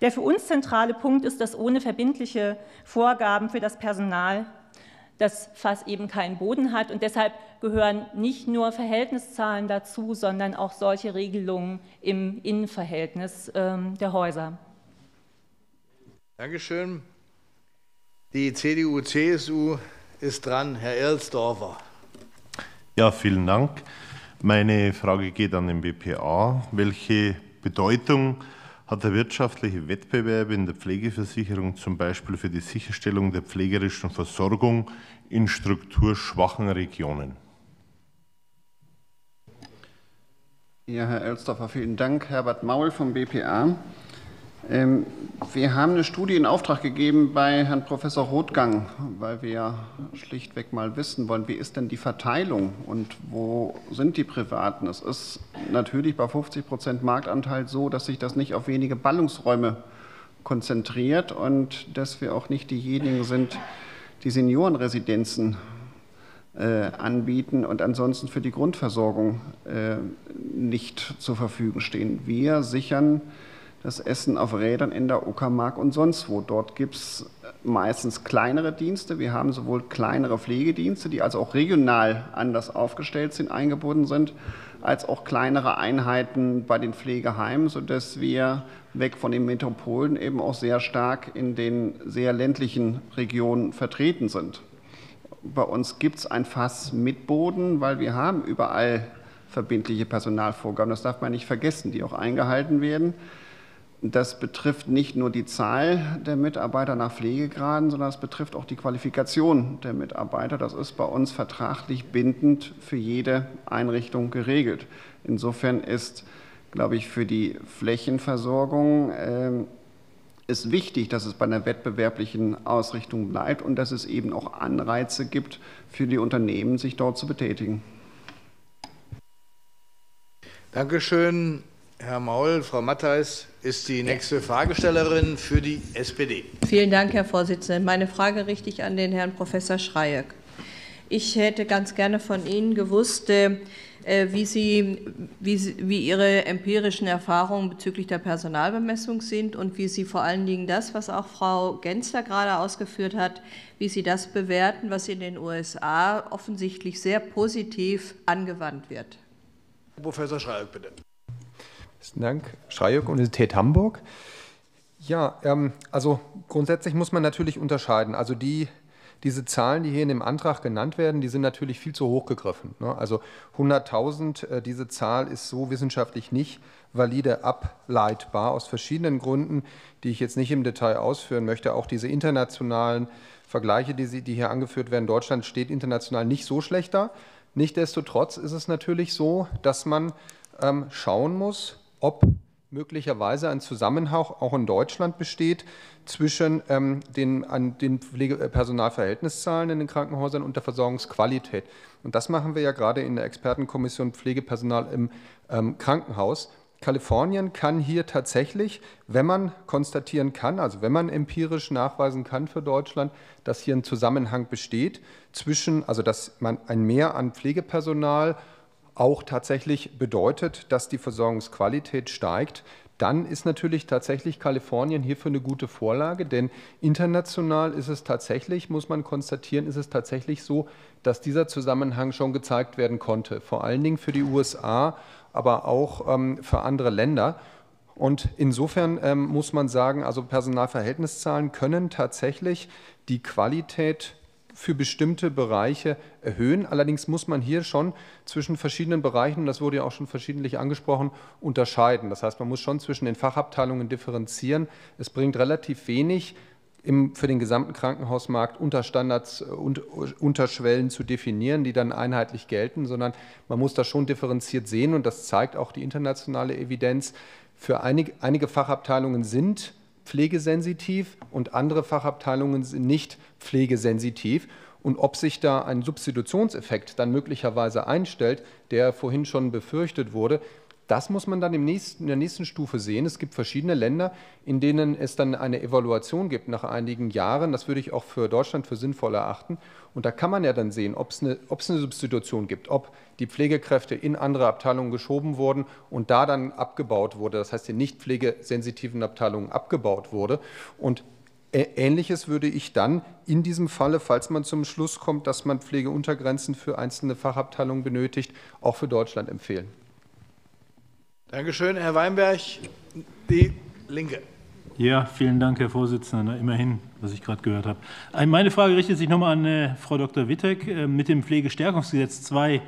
Speaker 5: Der für uns zentrale Punkt ist, dass ohne verbindliche Vorgaben für das Personal das Fass eben keinen Boden hat. Und deshalb gehören nicht nur Verhältniszahlen dazu, sondern auch solche Regelungen im Innenverhältnis ähm, der Häuser.
Speaker 1: Dankeschön. Die CDU-CSU ist dran, Herr Erlsdorfer.
Speaker 24: Ja, vielen Dank. Meine Frage geht an den BPA. Welche Bedeutung hat der wirtschaftliche Wettbewerb in der Pflegeversicherung zum Beispiel für die Sicherstellung der pflegerischen Versorgung in strukturschwachen Regionen?
Speaker 14: Ja, Herr Elsdorfer, vielen Dank. Herbert Maul vom BPA. Ähm, wir haben eine Studie in Auftrag gegeben bei Herrn Professor Rothgang, weil wir schlichtweg mal wissen wollen, wie ist denn die Verteilung und wo sind die Privaten? Es ist natürlich bei 50 Prozent Marktanteil so, dass sich das nicht auf wenige Ballungsräume konzentriert und dass wir auch nicht diejenigen sind, die Seniorenresidenzen äh, anbieten und ansonsten für die Grundversorgung äh, nicht zur Verfügung stehen. Wir sichern das Essen auf Rädern in der Uckermark und sonst wo. Dort gibt es meistens kleinere Dienste. Wir haben sowohl kleinere Pflegedienste, die also auch regional anders aufgestellt sind, eingebunden sind, als auch kleinere Einheiten bei den Pflegeheimen, sodass wir weg von den Metropolen eben auch sehr stark in den sehr ländlichen Regionen vertreten sind. Bei uns gibt es ein Fass mit Boden, weil wir haben überall verbindliche Personalvorgaben. Das darf man nicht vergessen, die auch eingehalten werden. Das betrifft nicht nur die Zahl der Mitarbeiter nach Pflegegraden, sondern es betrifft auch die Qualifikation der Mitarbeiter. Das ist bei uns vertraglich bindend für jede Einrichtung geregelt. Insofern ist, glaube ich, für die Flächenversorgung äh, ist wichtig, dass es bei einer wettbewerblichen Ausrichtung bleibt und dass es eben auch Anreize gibt für die Unternehmen, sich dort zu betätigen.
Speaker 1: Dankeschön. Herr Maul, Frau Mattheis ist die nächste Fragestellerin für die SPD.
Speaker 25: Vielen Dank, Herr Vorsitzender. Meine Frage richte ich an den Herrn Professor Schreieck. Ich hätte ganz gerne von Ihnen gewusst, äh, wie, Sie, wie, wie Ihre empirischen Erfahrungen bezüglich der Personalbemessung sind und wie Sie vor allen Dingen das, was auch Frau Gensler gerade ausgeführt hat, wie Sie das bewerten, was in den USA offensichtlich sehr positiv angewandt wird.
Speaker 1: Professor Schreieck, bitte.
Speaker 26: Besten Dank. Schreieck, Universität Hamburg. Ja, ähm, also grundsätzlich muss man natürlich unterscheiden. Also die diese Zahlen, die hier in dem Antrag genannt werden, die sind natürlich viel zu hoch gegriffen. Ne? Also 100.000, äh, diese Zahl ist so wissenschaftlich nicht valide ableitbar aus verschiedenen Gründen, die ich jetzt nicht im Detail ausführen möchte. Auch diese internationalen Vergleiche, die, Sie, die hier angeführt werden, Deutschland steht international nicht so schlecht da. Nichtsdestotrotz ist es natürlich so, dass man ähm, schauen muss, ob möglicherweise ein Zusammenhang auch in Deutschland besteht zwischen ähm, den, an den Pflegepersonalverhältniszahlen in den Krankenhäusern und der Versorgungsqualität. Und das machen wir ja gerade in der Expertenkommission Pflegepersonal im ähm, Krankenhaus. Kalifornien kann hier tatsächlich, wenn man konstatieren kann, also wenn man empirisch nachweisen kann für Deutschland, dass hier ein Zusammenhang besteht zwischen, also dass man ein Mehr an Pflegepersonal auch tatsächlich bedeutet, dass die Versorgungsqualität steigt, dann ist natürlich tatsächlich Kalifornien hierfür eine gute Vorlage, denn international ist es tatsächlich, muss man konstatieren, ist es tatsächlich so, dass dieser Zusammenhang schon gezeigt werden konnte, vor allen Dingen für die USA, aber auch ähm, für andere Länder. Und insofern ähm, muss man sagen, also Personalverhältniszahlen können tatsächlich die Qualität für bestimmte Bereiche erhöhen. Allerdings muss man hier schon zwischen verschiedenen Bereichen, das wurde ja auch schon verschiedentlich angesprochen, unterscheiden. Das heißt, man muss schon zwischen den Fachabteilungen differenzieren. Es bringt relativ wenig, im, für den gesamten Krankenhausmarkt Unterstandards und Unterschwellen zu definieren, die dann einheitlich gelten, sondern man muss das schon differenziert sehen und das zeigt auch die internationale Evidenz. Für einige, einige Fachabteilungen sind pflegesensitiv und andere Fachabteilungen sind nicht pflegesensitiv. Und ob sich da ein Substitutionseffekt dann möglicherweise einstellt, der vorhin schon befürchtet wurde, das muss man dann nächsten, in der nächsten Stufe sehen. Es gibt verschiedene Länder, in denen es dann eine Evaluation gibt nach einigen Jahren. Das würde ich auch für Deutschland für sinnvoll erachten. Und da kann man ja dann sehen, ob es eine, eine Substitution gibt, ob die Pflegekräfte in andere Abteilungen geschoben wurden und da dann abgebaut wurde. Das heißt, in nicht pflegesensitiven Abteilungen abgebaut wurde. Und Ähnliches würde ich dann in diesem Falle, falls man zum Schluss kommt, dass man Pflegeuntergrenzen für einzelne Fachabteilungen benötigt, auch für Deutschland empfehlen.
Speaker 1: Dankeschön, Herr Weinberg. Die Linke.
Speaker 6: Ja, vielen Dank, Herr Vorsitzender. Immerhin, was ich gerade gehört habe. Äh, meine Frage richtet sich nochmal an äh, Frau Dr. Wittek. Äh, mit dem Pflegestärkungsgesetz II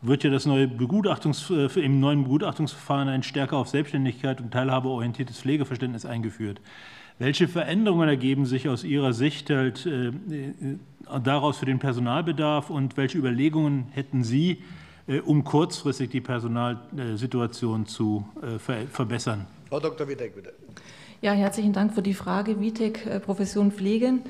Speaker 6: wird ja das neue Begutachtungs, im neuen Begutachtungsverfahren ein stärker auf Selbstständigkeit und teilhabeorientiertes Pflegeverständnis eingeführt. Welche Veränderungen ergeben sich aus Ihrer Sicht halt, daraus für den Personalbedarf und welche Überlegungen hätten Sie, äh, um kurzfristig die Personalsituation zu äh, verbessern.
Speaker 1: Frau Dr. Wittek, bitte.
Speaker 7: Ja, herzlichen Dank für die Frage. Wittek, äh, Profession Pflegen.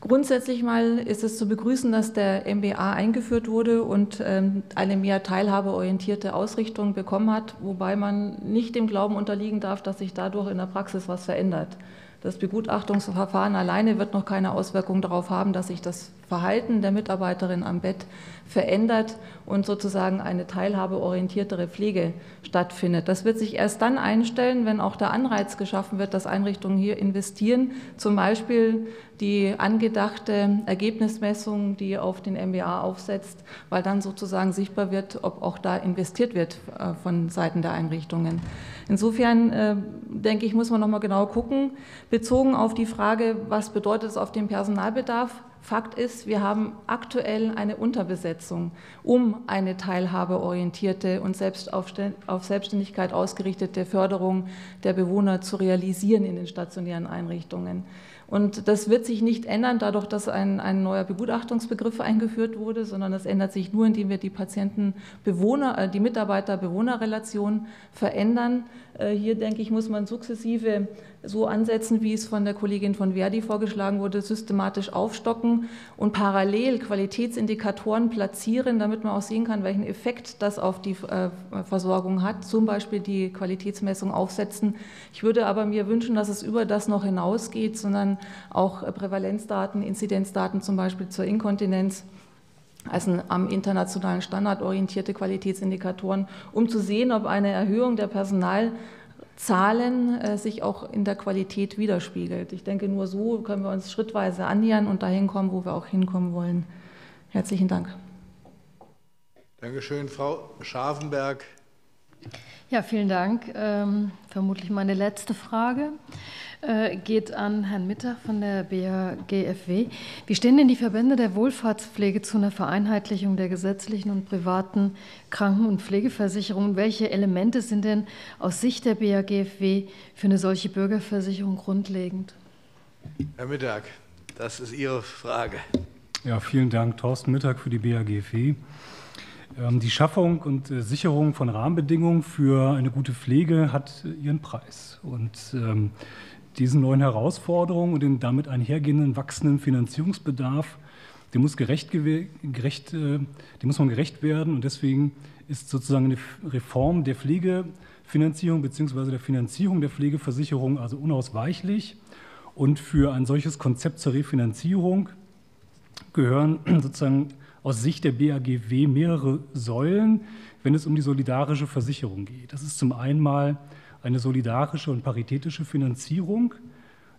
Speaker 7: Grundsätzlich mal ist es zu begrüßen, dass der MBA eingeführt wurde und ähm, eine mehr teilhabeorientierte Ausrichtung bekommen hat, wobei man nicht dem Glauben unterliegen darf, dass sich dadurch in der Praxis was verändert. Das Begutachtungsverfahren alleine wird noch keine Auswirkung darauf haben, dass sich das Verhalten der Mitarbeiterin am Bett verändert und sozusagen eine teilhabeorientiertere Pflege stattfindet. Das wird sich erst dann einstellen, wenn auch der Anreiz geschaffen wird, dass Einrichtungen hier investieren, zum Beispiel die angedachte Ergebnismessung, die auf den MBA aufsetzt, weil dann sozusagen sichtbar wird, ob auch da investiert wird äh, von Seiten der Einrichtungen. Insofern äh, denke ich, muss man noch mal genau gucken, bezogen auf die Frage, was bedeutet es auf den Personalbedarf? Fakt ist, wir haben aktuell eine Unterbesetzung, um eine teilhabeorientierte und selbst auf Selbstständigkeit ausgerichtete Förderung der Bewohner zu realisieren in den stationären Einrichtungen. Und das wird sich nicht ändern, dadurch, dass ein, ein neuer Begutachtungsbegriff eingeführt wurde, sondern das ändert sich nur, indem wir die Patienten-Bewohner, äh, die Mitarbeiter-Bewohner-Relation verändern. Äh, hier, denke ich, muss man sukzessive so ansetzen, wie es von der Kollegin von Verdi vorgeschlagen wurde, systematisch aufstocken und parallel Qualitätsindikatoren platzieren, damit man auch sehen kann, welchen Effekt das auf die äh, Versorgung hat, zum Beispiel die Qualitätsmessung aufsetzen. Ich würde aber mir wünschen, dass es über das noch hinausgeht, sondern auch Prävalenzdaten, Inzidenzdaten zum Beispiel zur Inkontinenz als am internationalen Standard orientierte Qualitätsindikatoren, um zu sehen, ob eine Erhöhung der Personalzahlen äh, sich auch in der Qualität widerspiegelt. Ich denke, nur so können wir uns schrittweise annähern und dahin kommen, wo wir auch hinkommen wollen. Herzlichen Dank.
Speaker 1: Dankeschön, Frau Scharfenberg.
Speaker 8: Ja, vielen Dank. Ähm, vermutlich meine letzte Frage äh, geht an Herrn Mitter von der BAGFW. Wie stehen denn die Verbände der Wohlfahrtspflege zu einer Vereinheitlichung der gesetzlichen und privaten Kranken- und Pflegeversicherungen? Welche Elemente sind denn aus Sicht der BAGFW für eine solche Bürgerversicherung grundlegend?
Speaker 1: Herr Mittag, das ist Ihre Frage.
Speaker 17: Ja, vielen Dank, Thorsten Mittag für die BAGFW. Ähm, die Schaffung und äh, Sicherung von Rahmenbedingungen für eine gute Pflege hat äh, ihren Preis. Und ähm, diesen neuen Herausforderungen und den damit einhergehenden wachsenden Finanzierungsbedarf, dem muss, gerecht, gerecht, äh, dem muss man gerecht werden. Und deswegen ist sozusagen eine Reform der Pflegefinanzierung bzw. der Finanzierung der Pflegeversicherung also unausweichlich. Und für ein solches Konzept zur Refinanzierung gehören sozusagen aus Sicht der BAGW mehrere Säulen, wenn es um die solidarische Versicherung geht. Das ist zum einen mal eine solidarische und paritätische Finanzierung,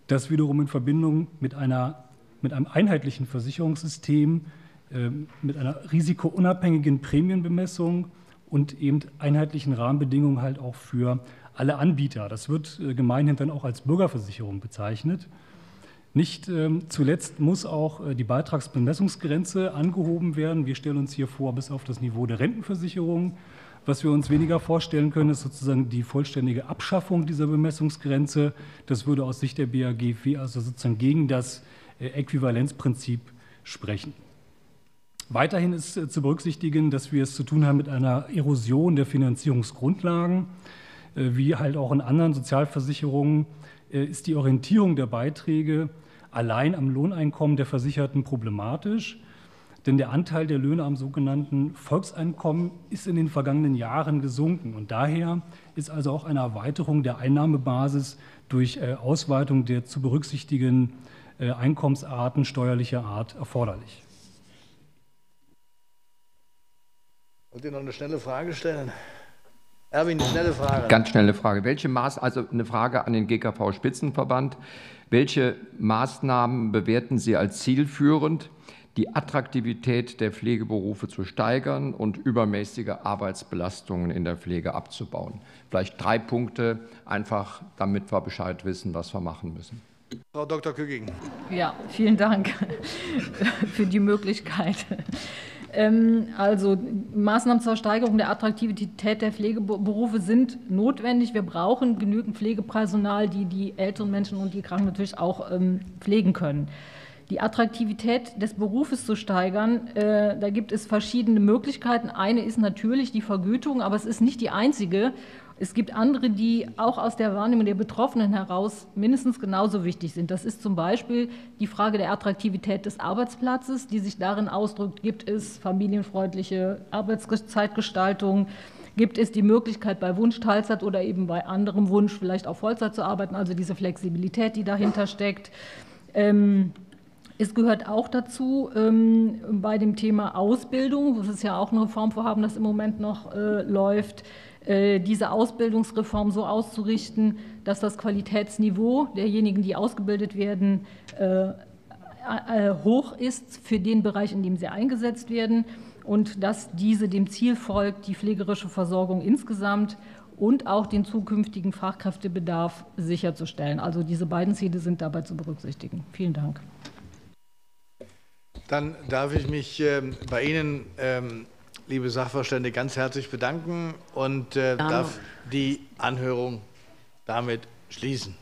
Speaker 17: das wiederum in Verbindung mit, einer, mit einem einheitlichen Versicherungssystem, äh, mit einer risikounabhängigen Prämienbemessung und eben einheitlichen Rahmenbedingungen halt auch für alle Anbieter. Das wird äh, gemeinhin dann auch als Bürgerversicherung bezeichnet. Nicht ähm, zuletzt muss auch äh, die Beitragsbemessungsgrenze angehoben werden. Wir stellen uns hier vor, bis auf das Niveau der Rentenversicherung was wir uns weniger vorstellen können, ist sozusagen die vollständige Abschaffung dieser Bemessungsgrenze. Das würde aus Sicht der BAGW also sozusagen gegen das äh, Äquivalenzprinzip sprechen. Weiterhin ist äh, zu berücksichtigen, dass wir es zu tun haben mit einer Erosion der Finanzierungsgrundlagen. Äh, wie halt auch in anderen Sozialversicherungen ist die Orientierung der Beiträge allein am Lohneinkommen der Versicherten problematisch. Denn der Anteil der Löhne am sogenannten Volkseinkommen ist in den vergangenen Jahren gesunken. Und daher ist also auch eine Erweiterung der Einnahmebasis durch äh, Ausweitung der zu berücksichtigenden äh, Einkommensarten steuerlicher Art erforderlich.
Speaker 1: Wollt ihr noch eine schnelle Frage stellen? Erwin, eine schnelle Frage.
Speaker 27: Ganz schnelle Frage. Welche Maß, also eine Frage an den GKV-Spitzenverband. Welche Maßnahmen bewerten Sie als zielführend? Die Attraktivität der Pflegeberufe zu steigern und übermäßige Arbeitsbelastungen in der Pflege abzubauen. Vielleicht drei Punkte, einfach damit wir Bescheid wissen, was wir machen müssen.
Speaker 1: Frau Dr. Kügging.
Speaker 23: Ja, vielen Dank für die Möglichkeit. Ähm, also Maßnahmen zur Steigerung der Attraktivität der Pflegeberufe sind notwendig. Wir brauchen genügend Pflegepersonal, die die älteren Menschen und die Kranken natürlich auch ähm, pflegen können die Attraktivität des Berufes zu steigern. Äh, da gibt es verschiedene Möglichkeiten. Eine ist natürlich die Vergütung, aber es ist nicht die einzige. Es gibt andere, die auch aus der Wahrnehmung der Betroffenen heraus mindestens genauso wichtig sind. Das ist zum Beispiel die Frage der Attraktivität des Arbeitsplatzes, die sich darin ausdrückt, gibt es familienfreundliche Arbeitszeitgestaltung, gibt es die Möglichkeit, bei Wunsch Teilzeit oder eben bei anderem Wunsch vielleicht auch Vollzeit zu arbeiten, also diese Flexibilität, die dahinter steckt. Ähm, es gehört auch dazu ähm, bei dem Thema Ausbildung, das ist ja auch ein Reformvorhaben, das im Moment noch äh, läuft, äh, diese Ausbildungsreform so auszurichten, dass das Qualitätsniveau derjenigen, die ausgebildet werden, äh, äh hoch ist für den Bereich, in dem sie eingesetzt werden und dass diese dem Ziel folgt, die pflegerische Versorgung insgesamt und auch den zukünftigen Fachkräftebedarf sicherzustellen. Also diese beiden Ziele sind dabei zu berücksichtigen. Vielen Dank.
Speaker 1: Dann darf ich mich ähm, bei Ihnen, ähm, liebe Sachverstände, ganz herzlich bedanken und äh, darf die Anhörung damit schließen.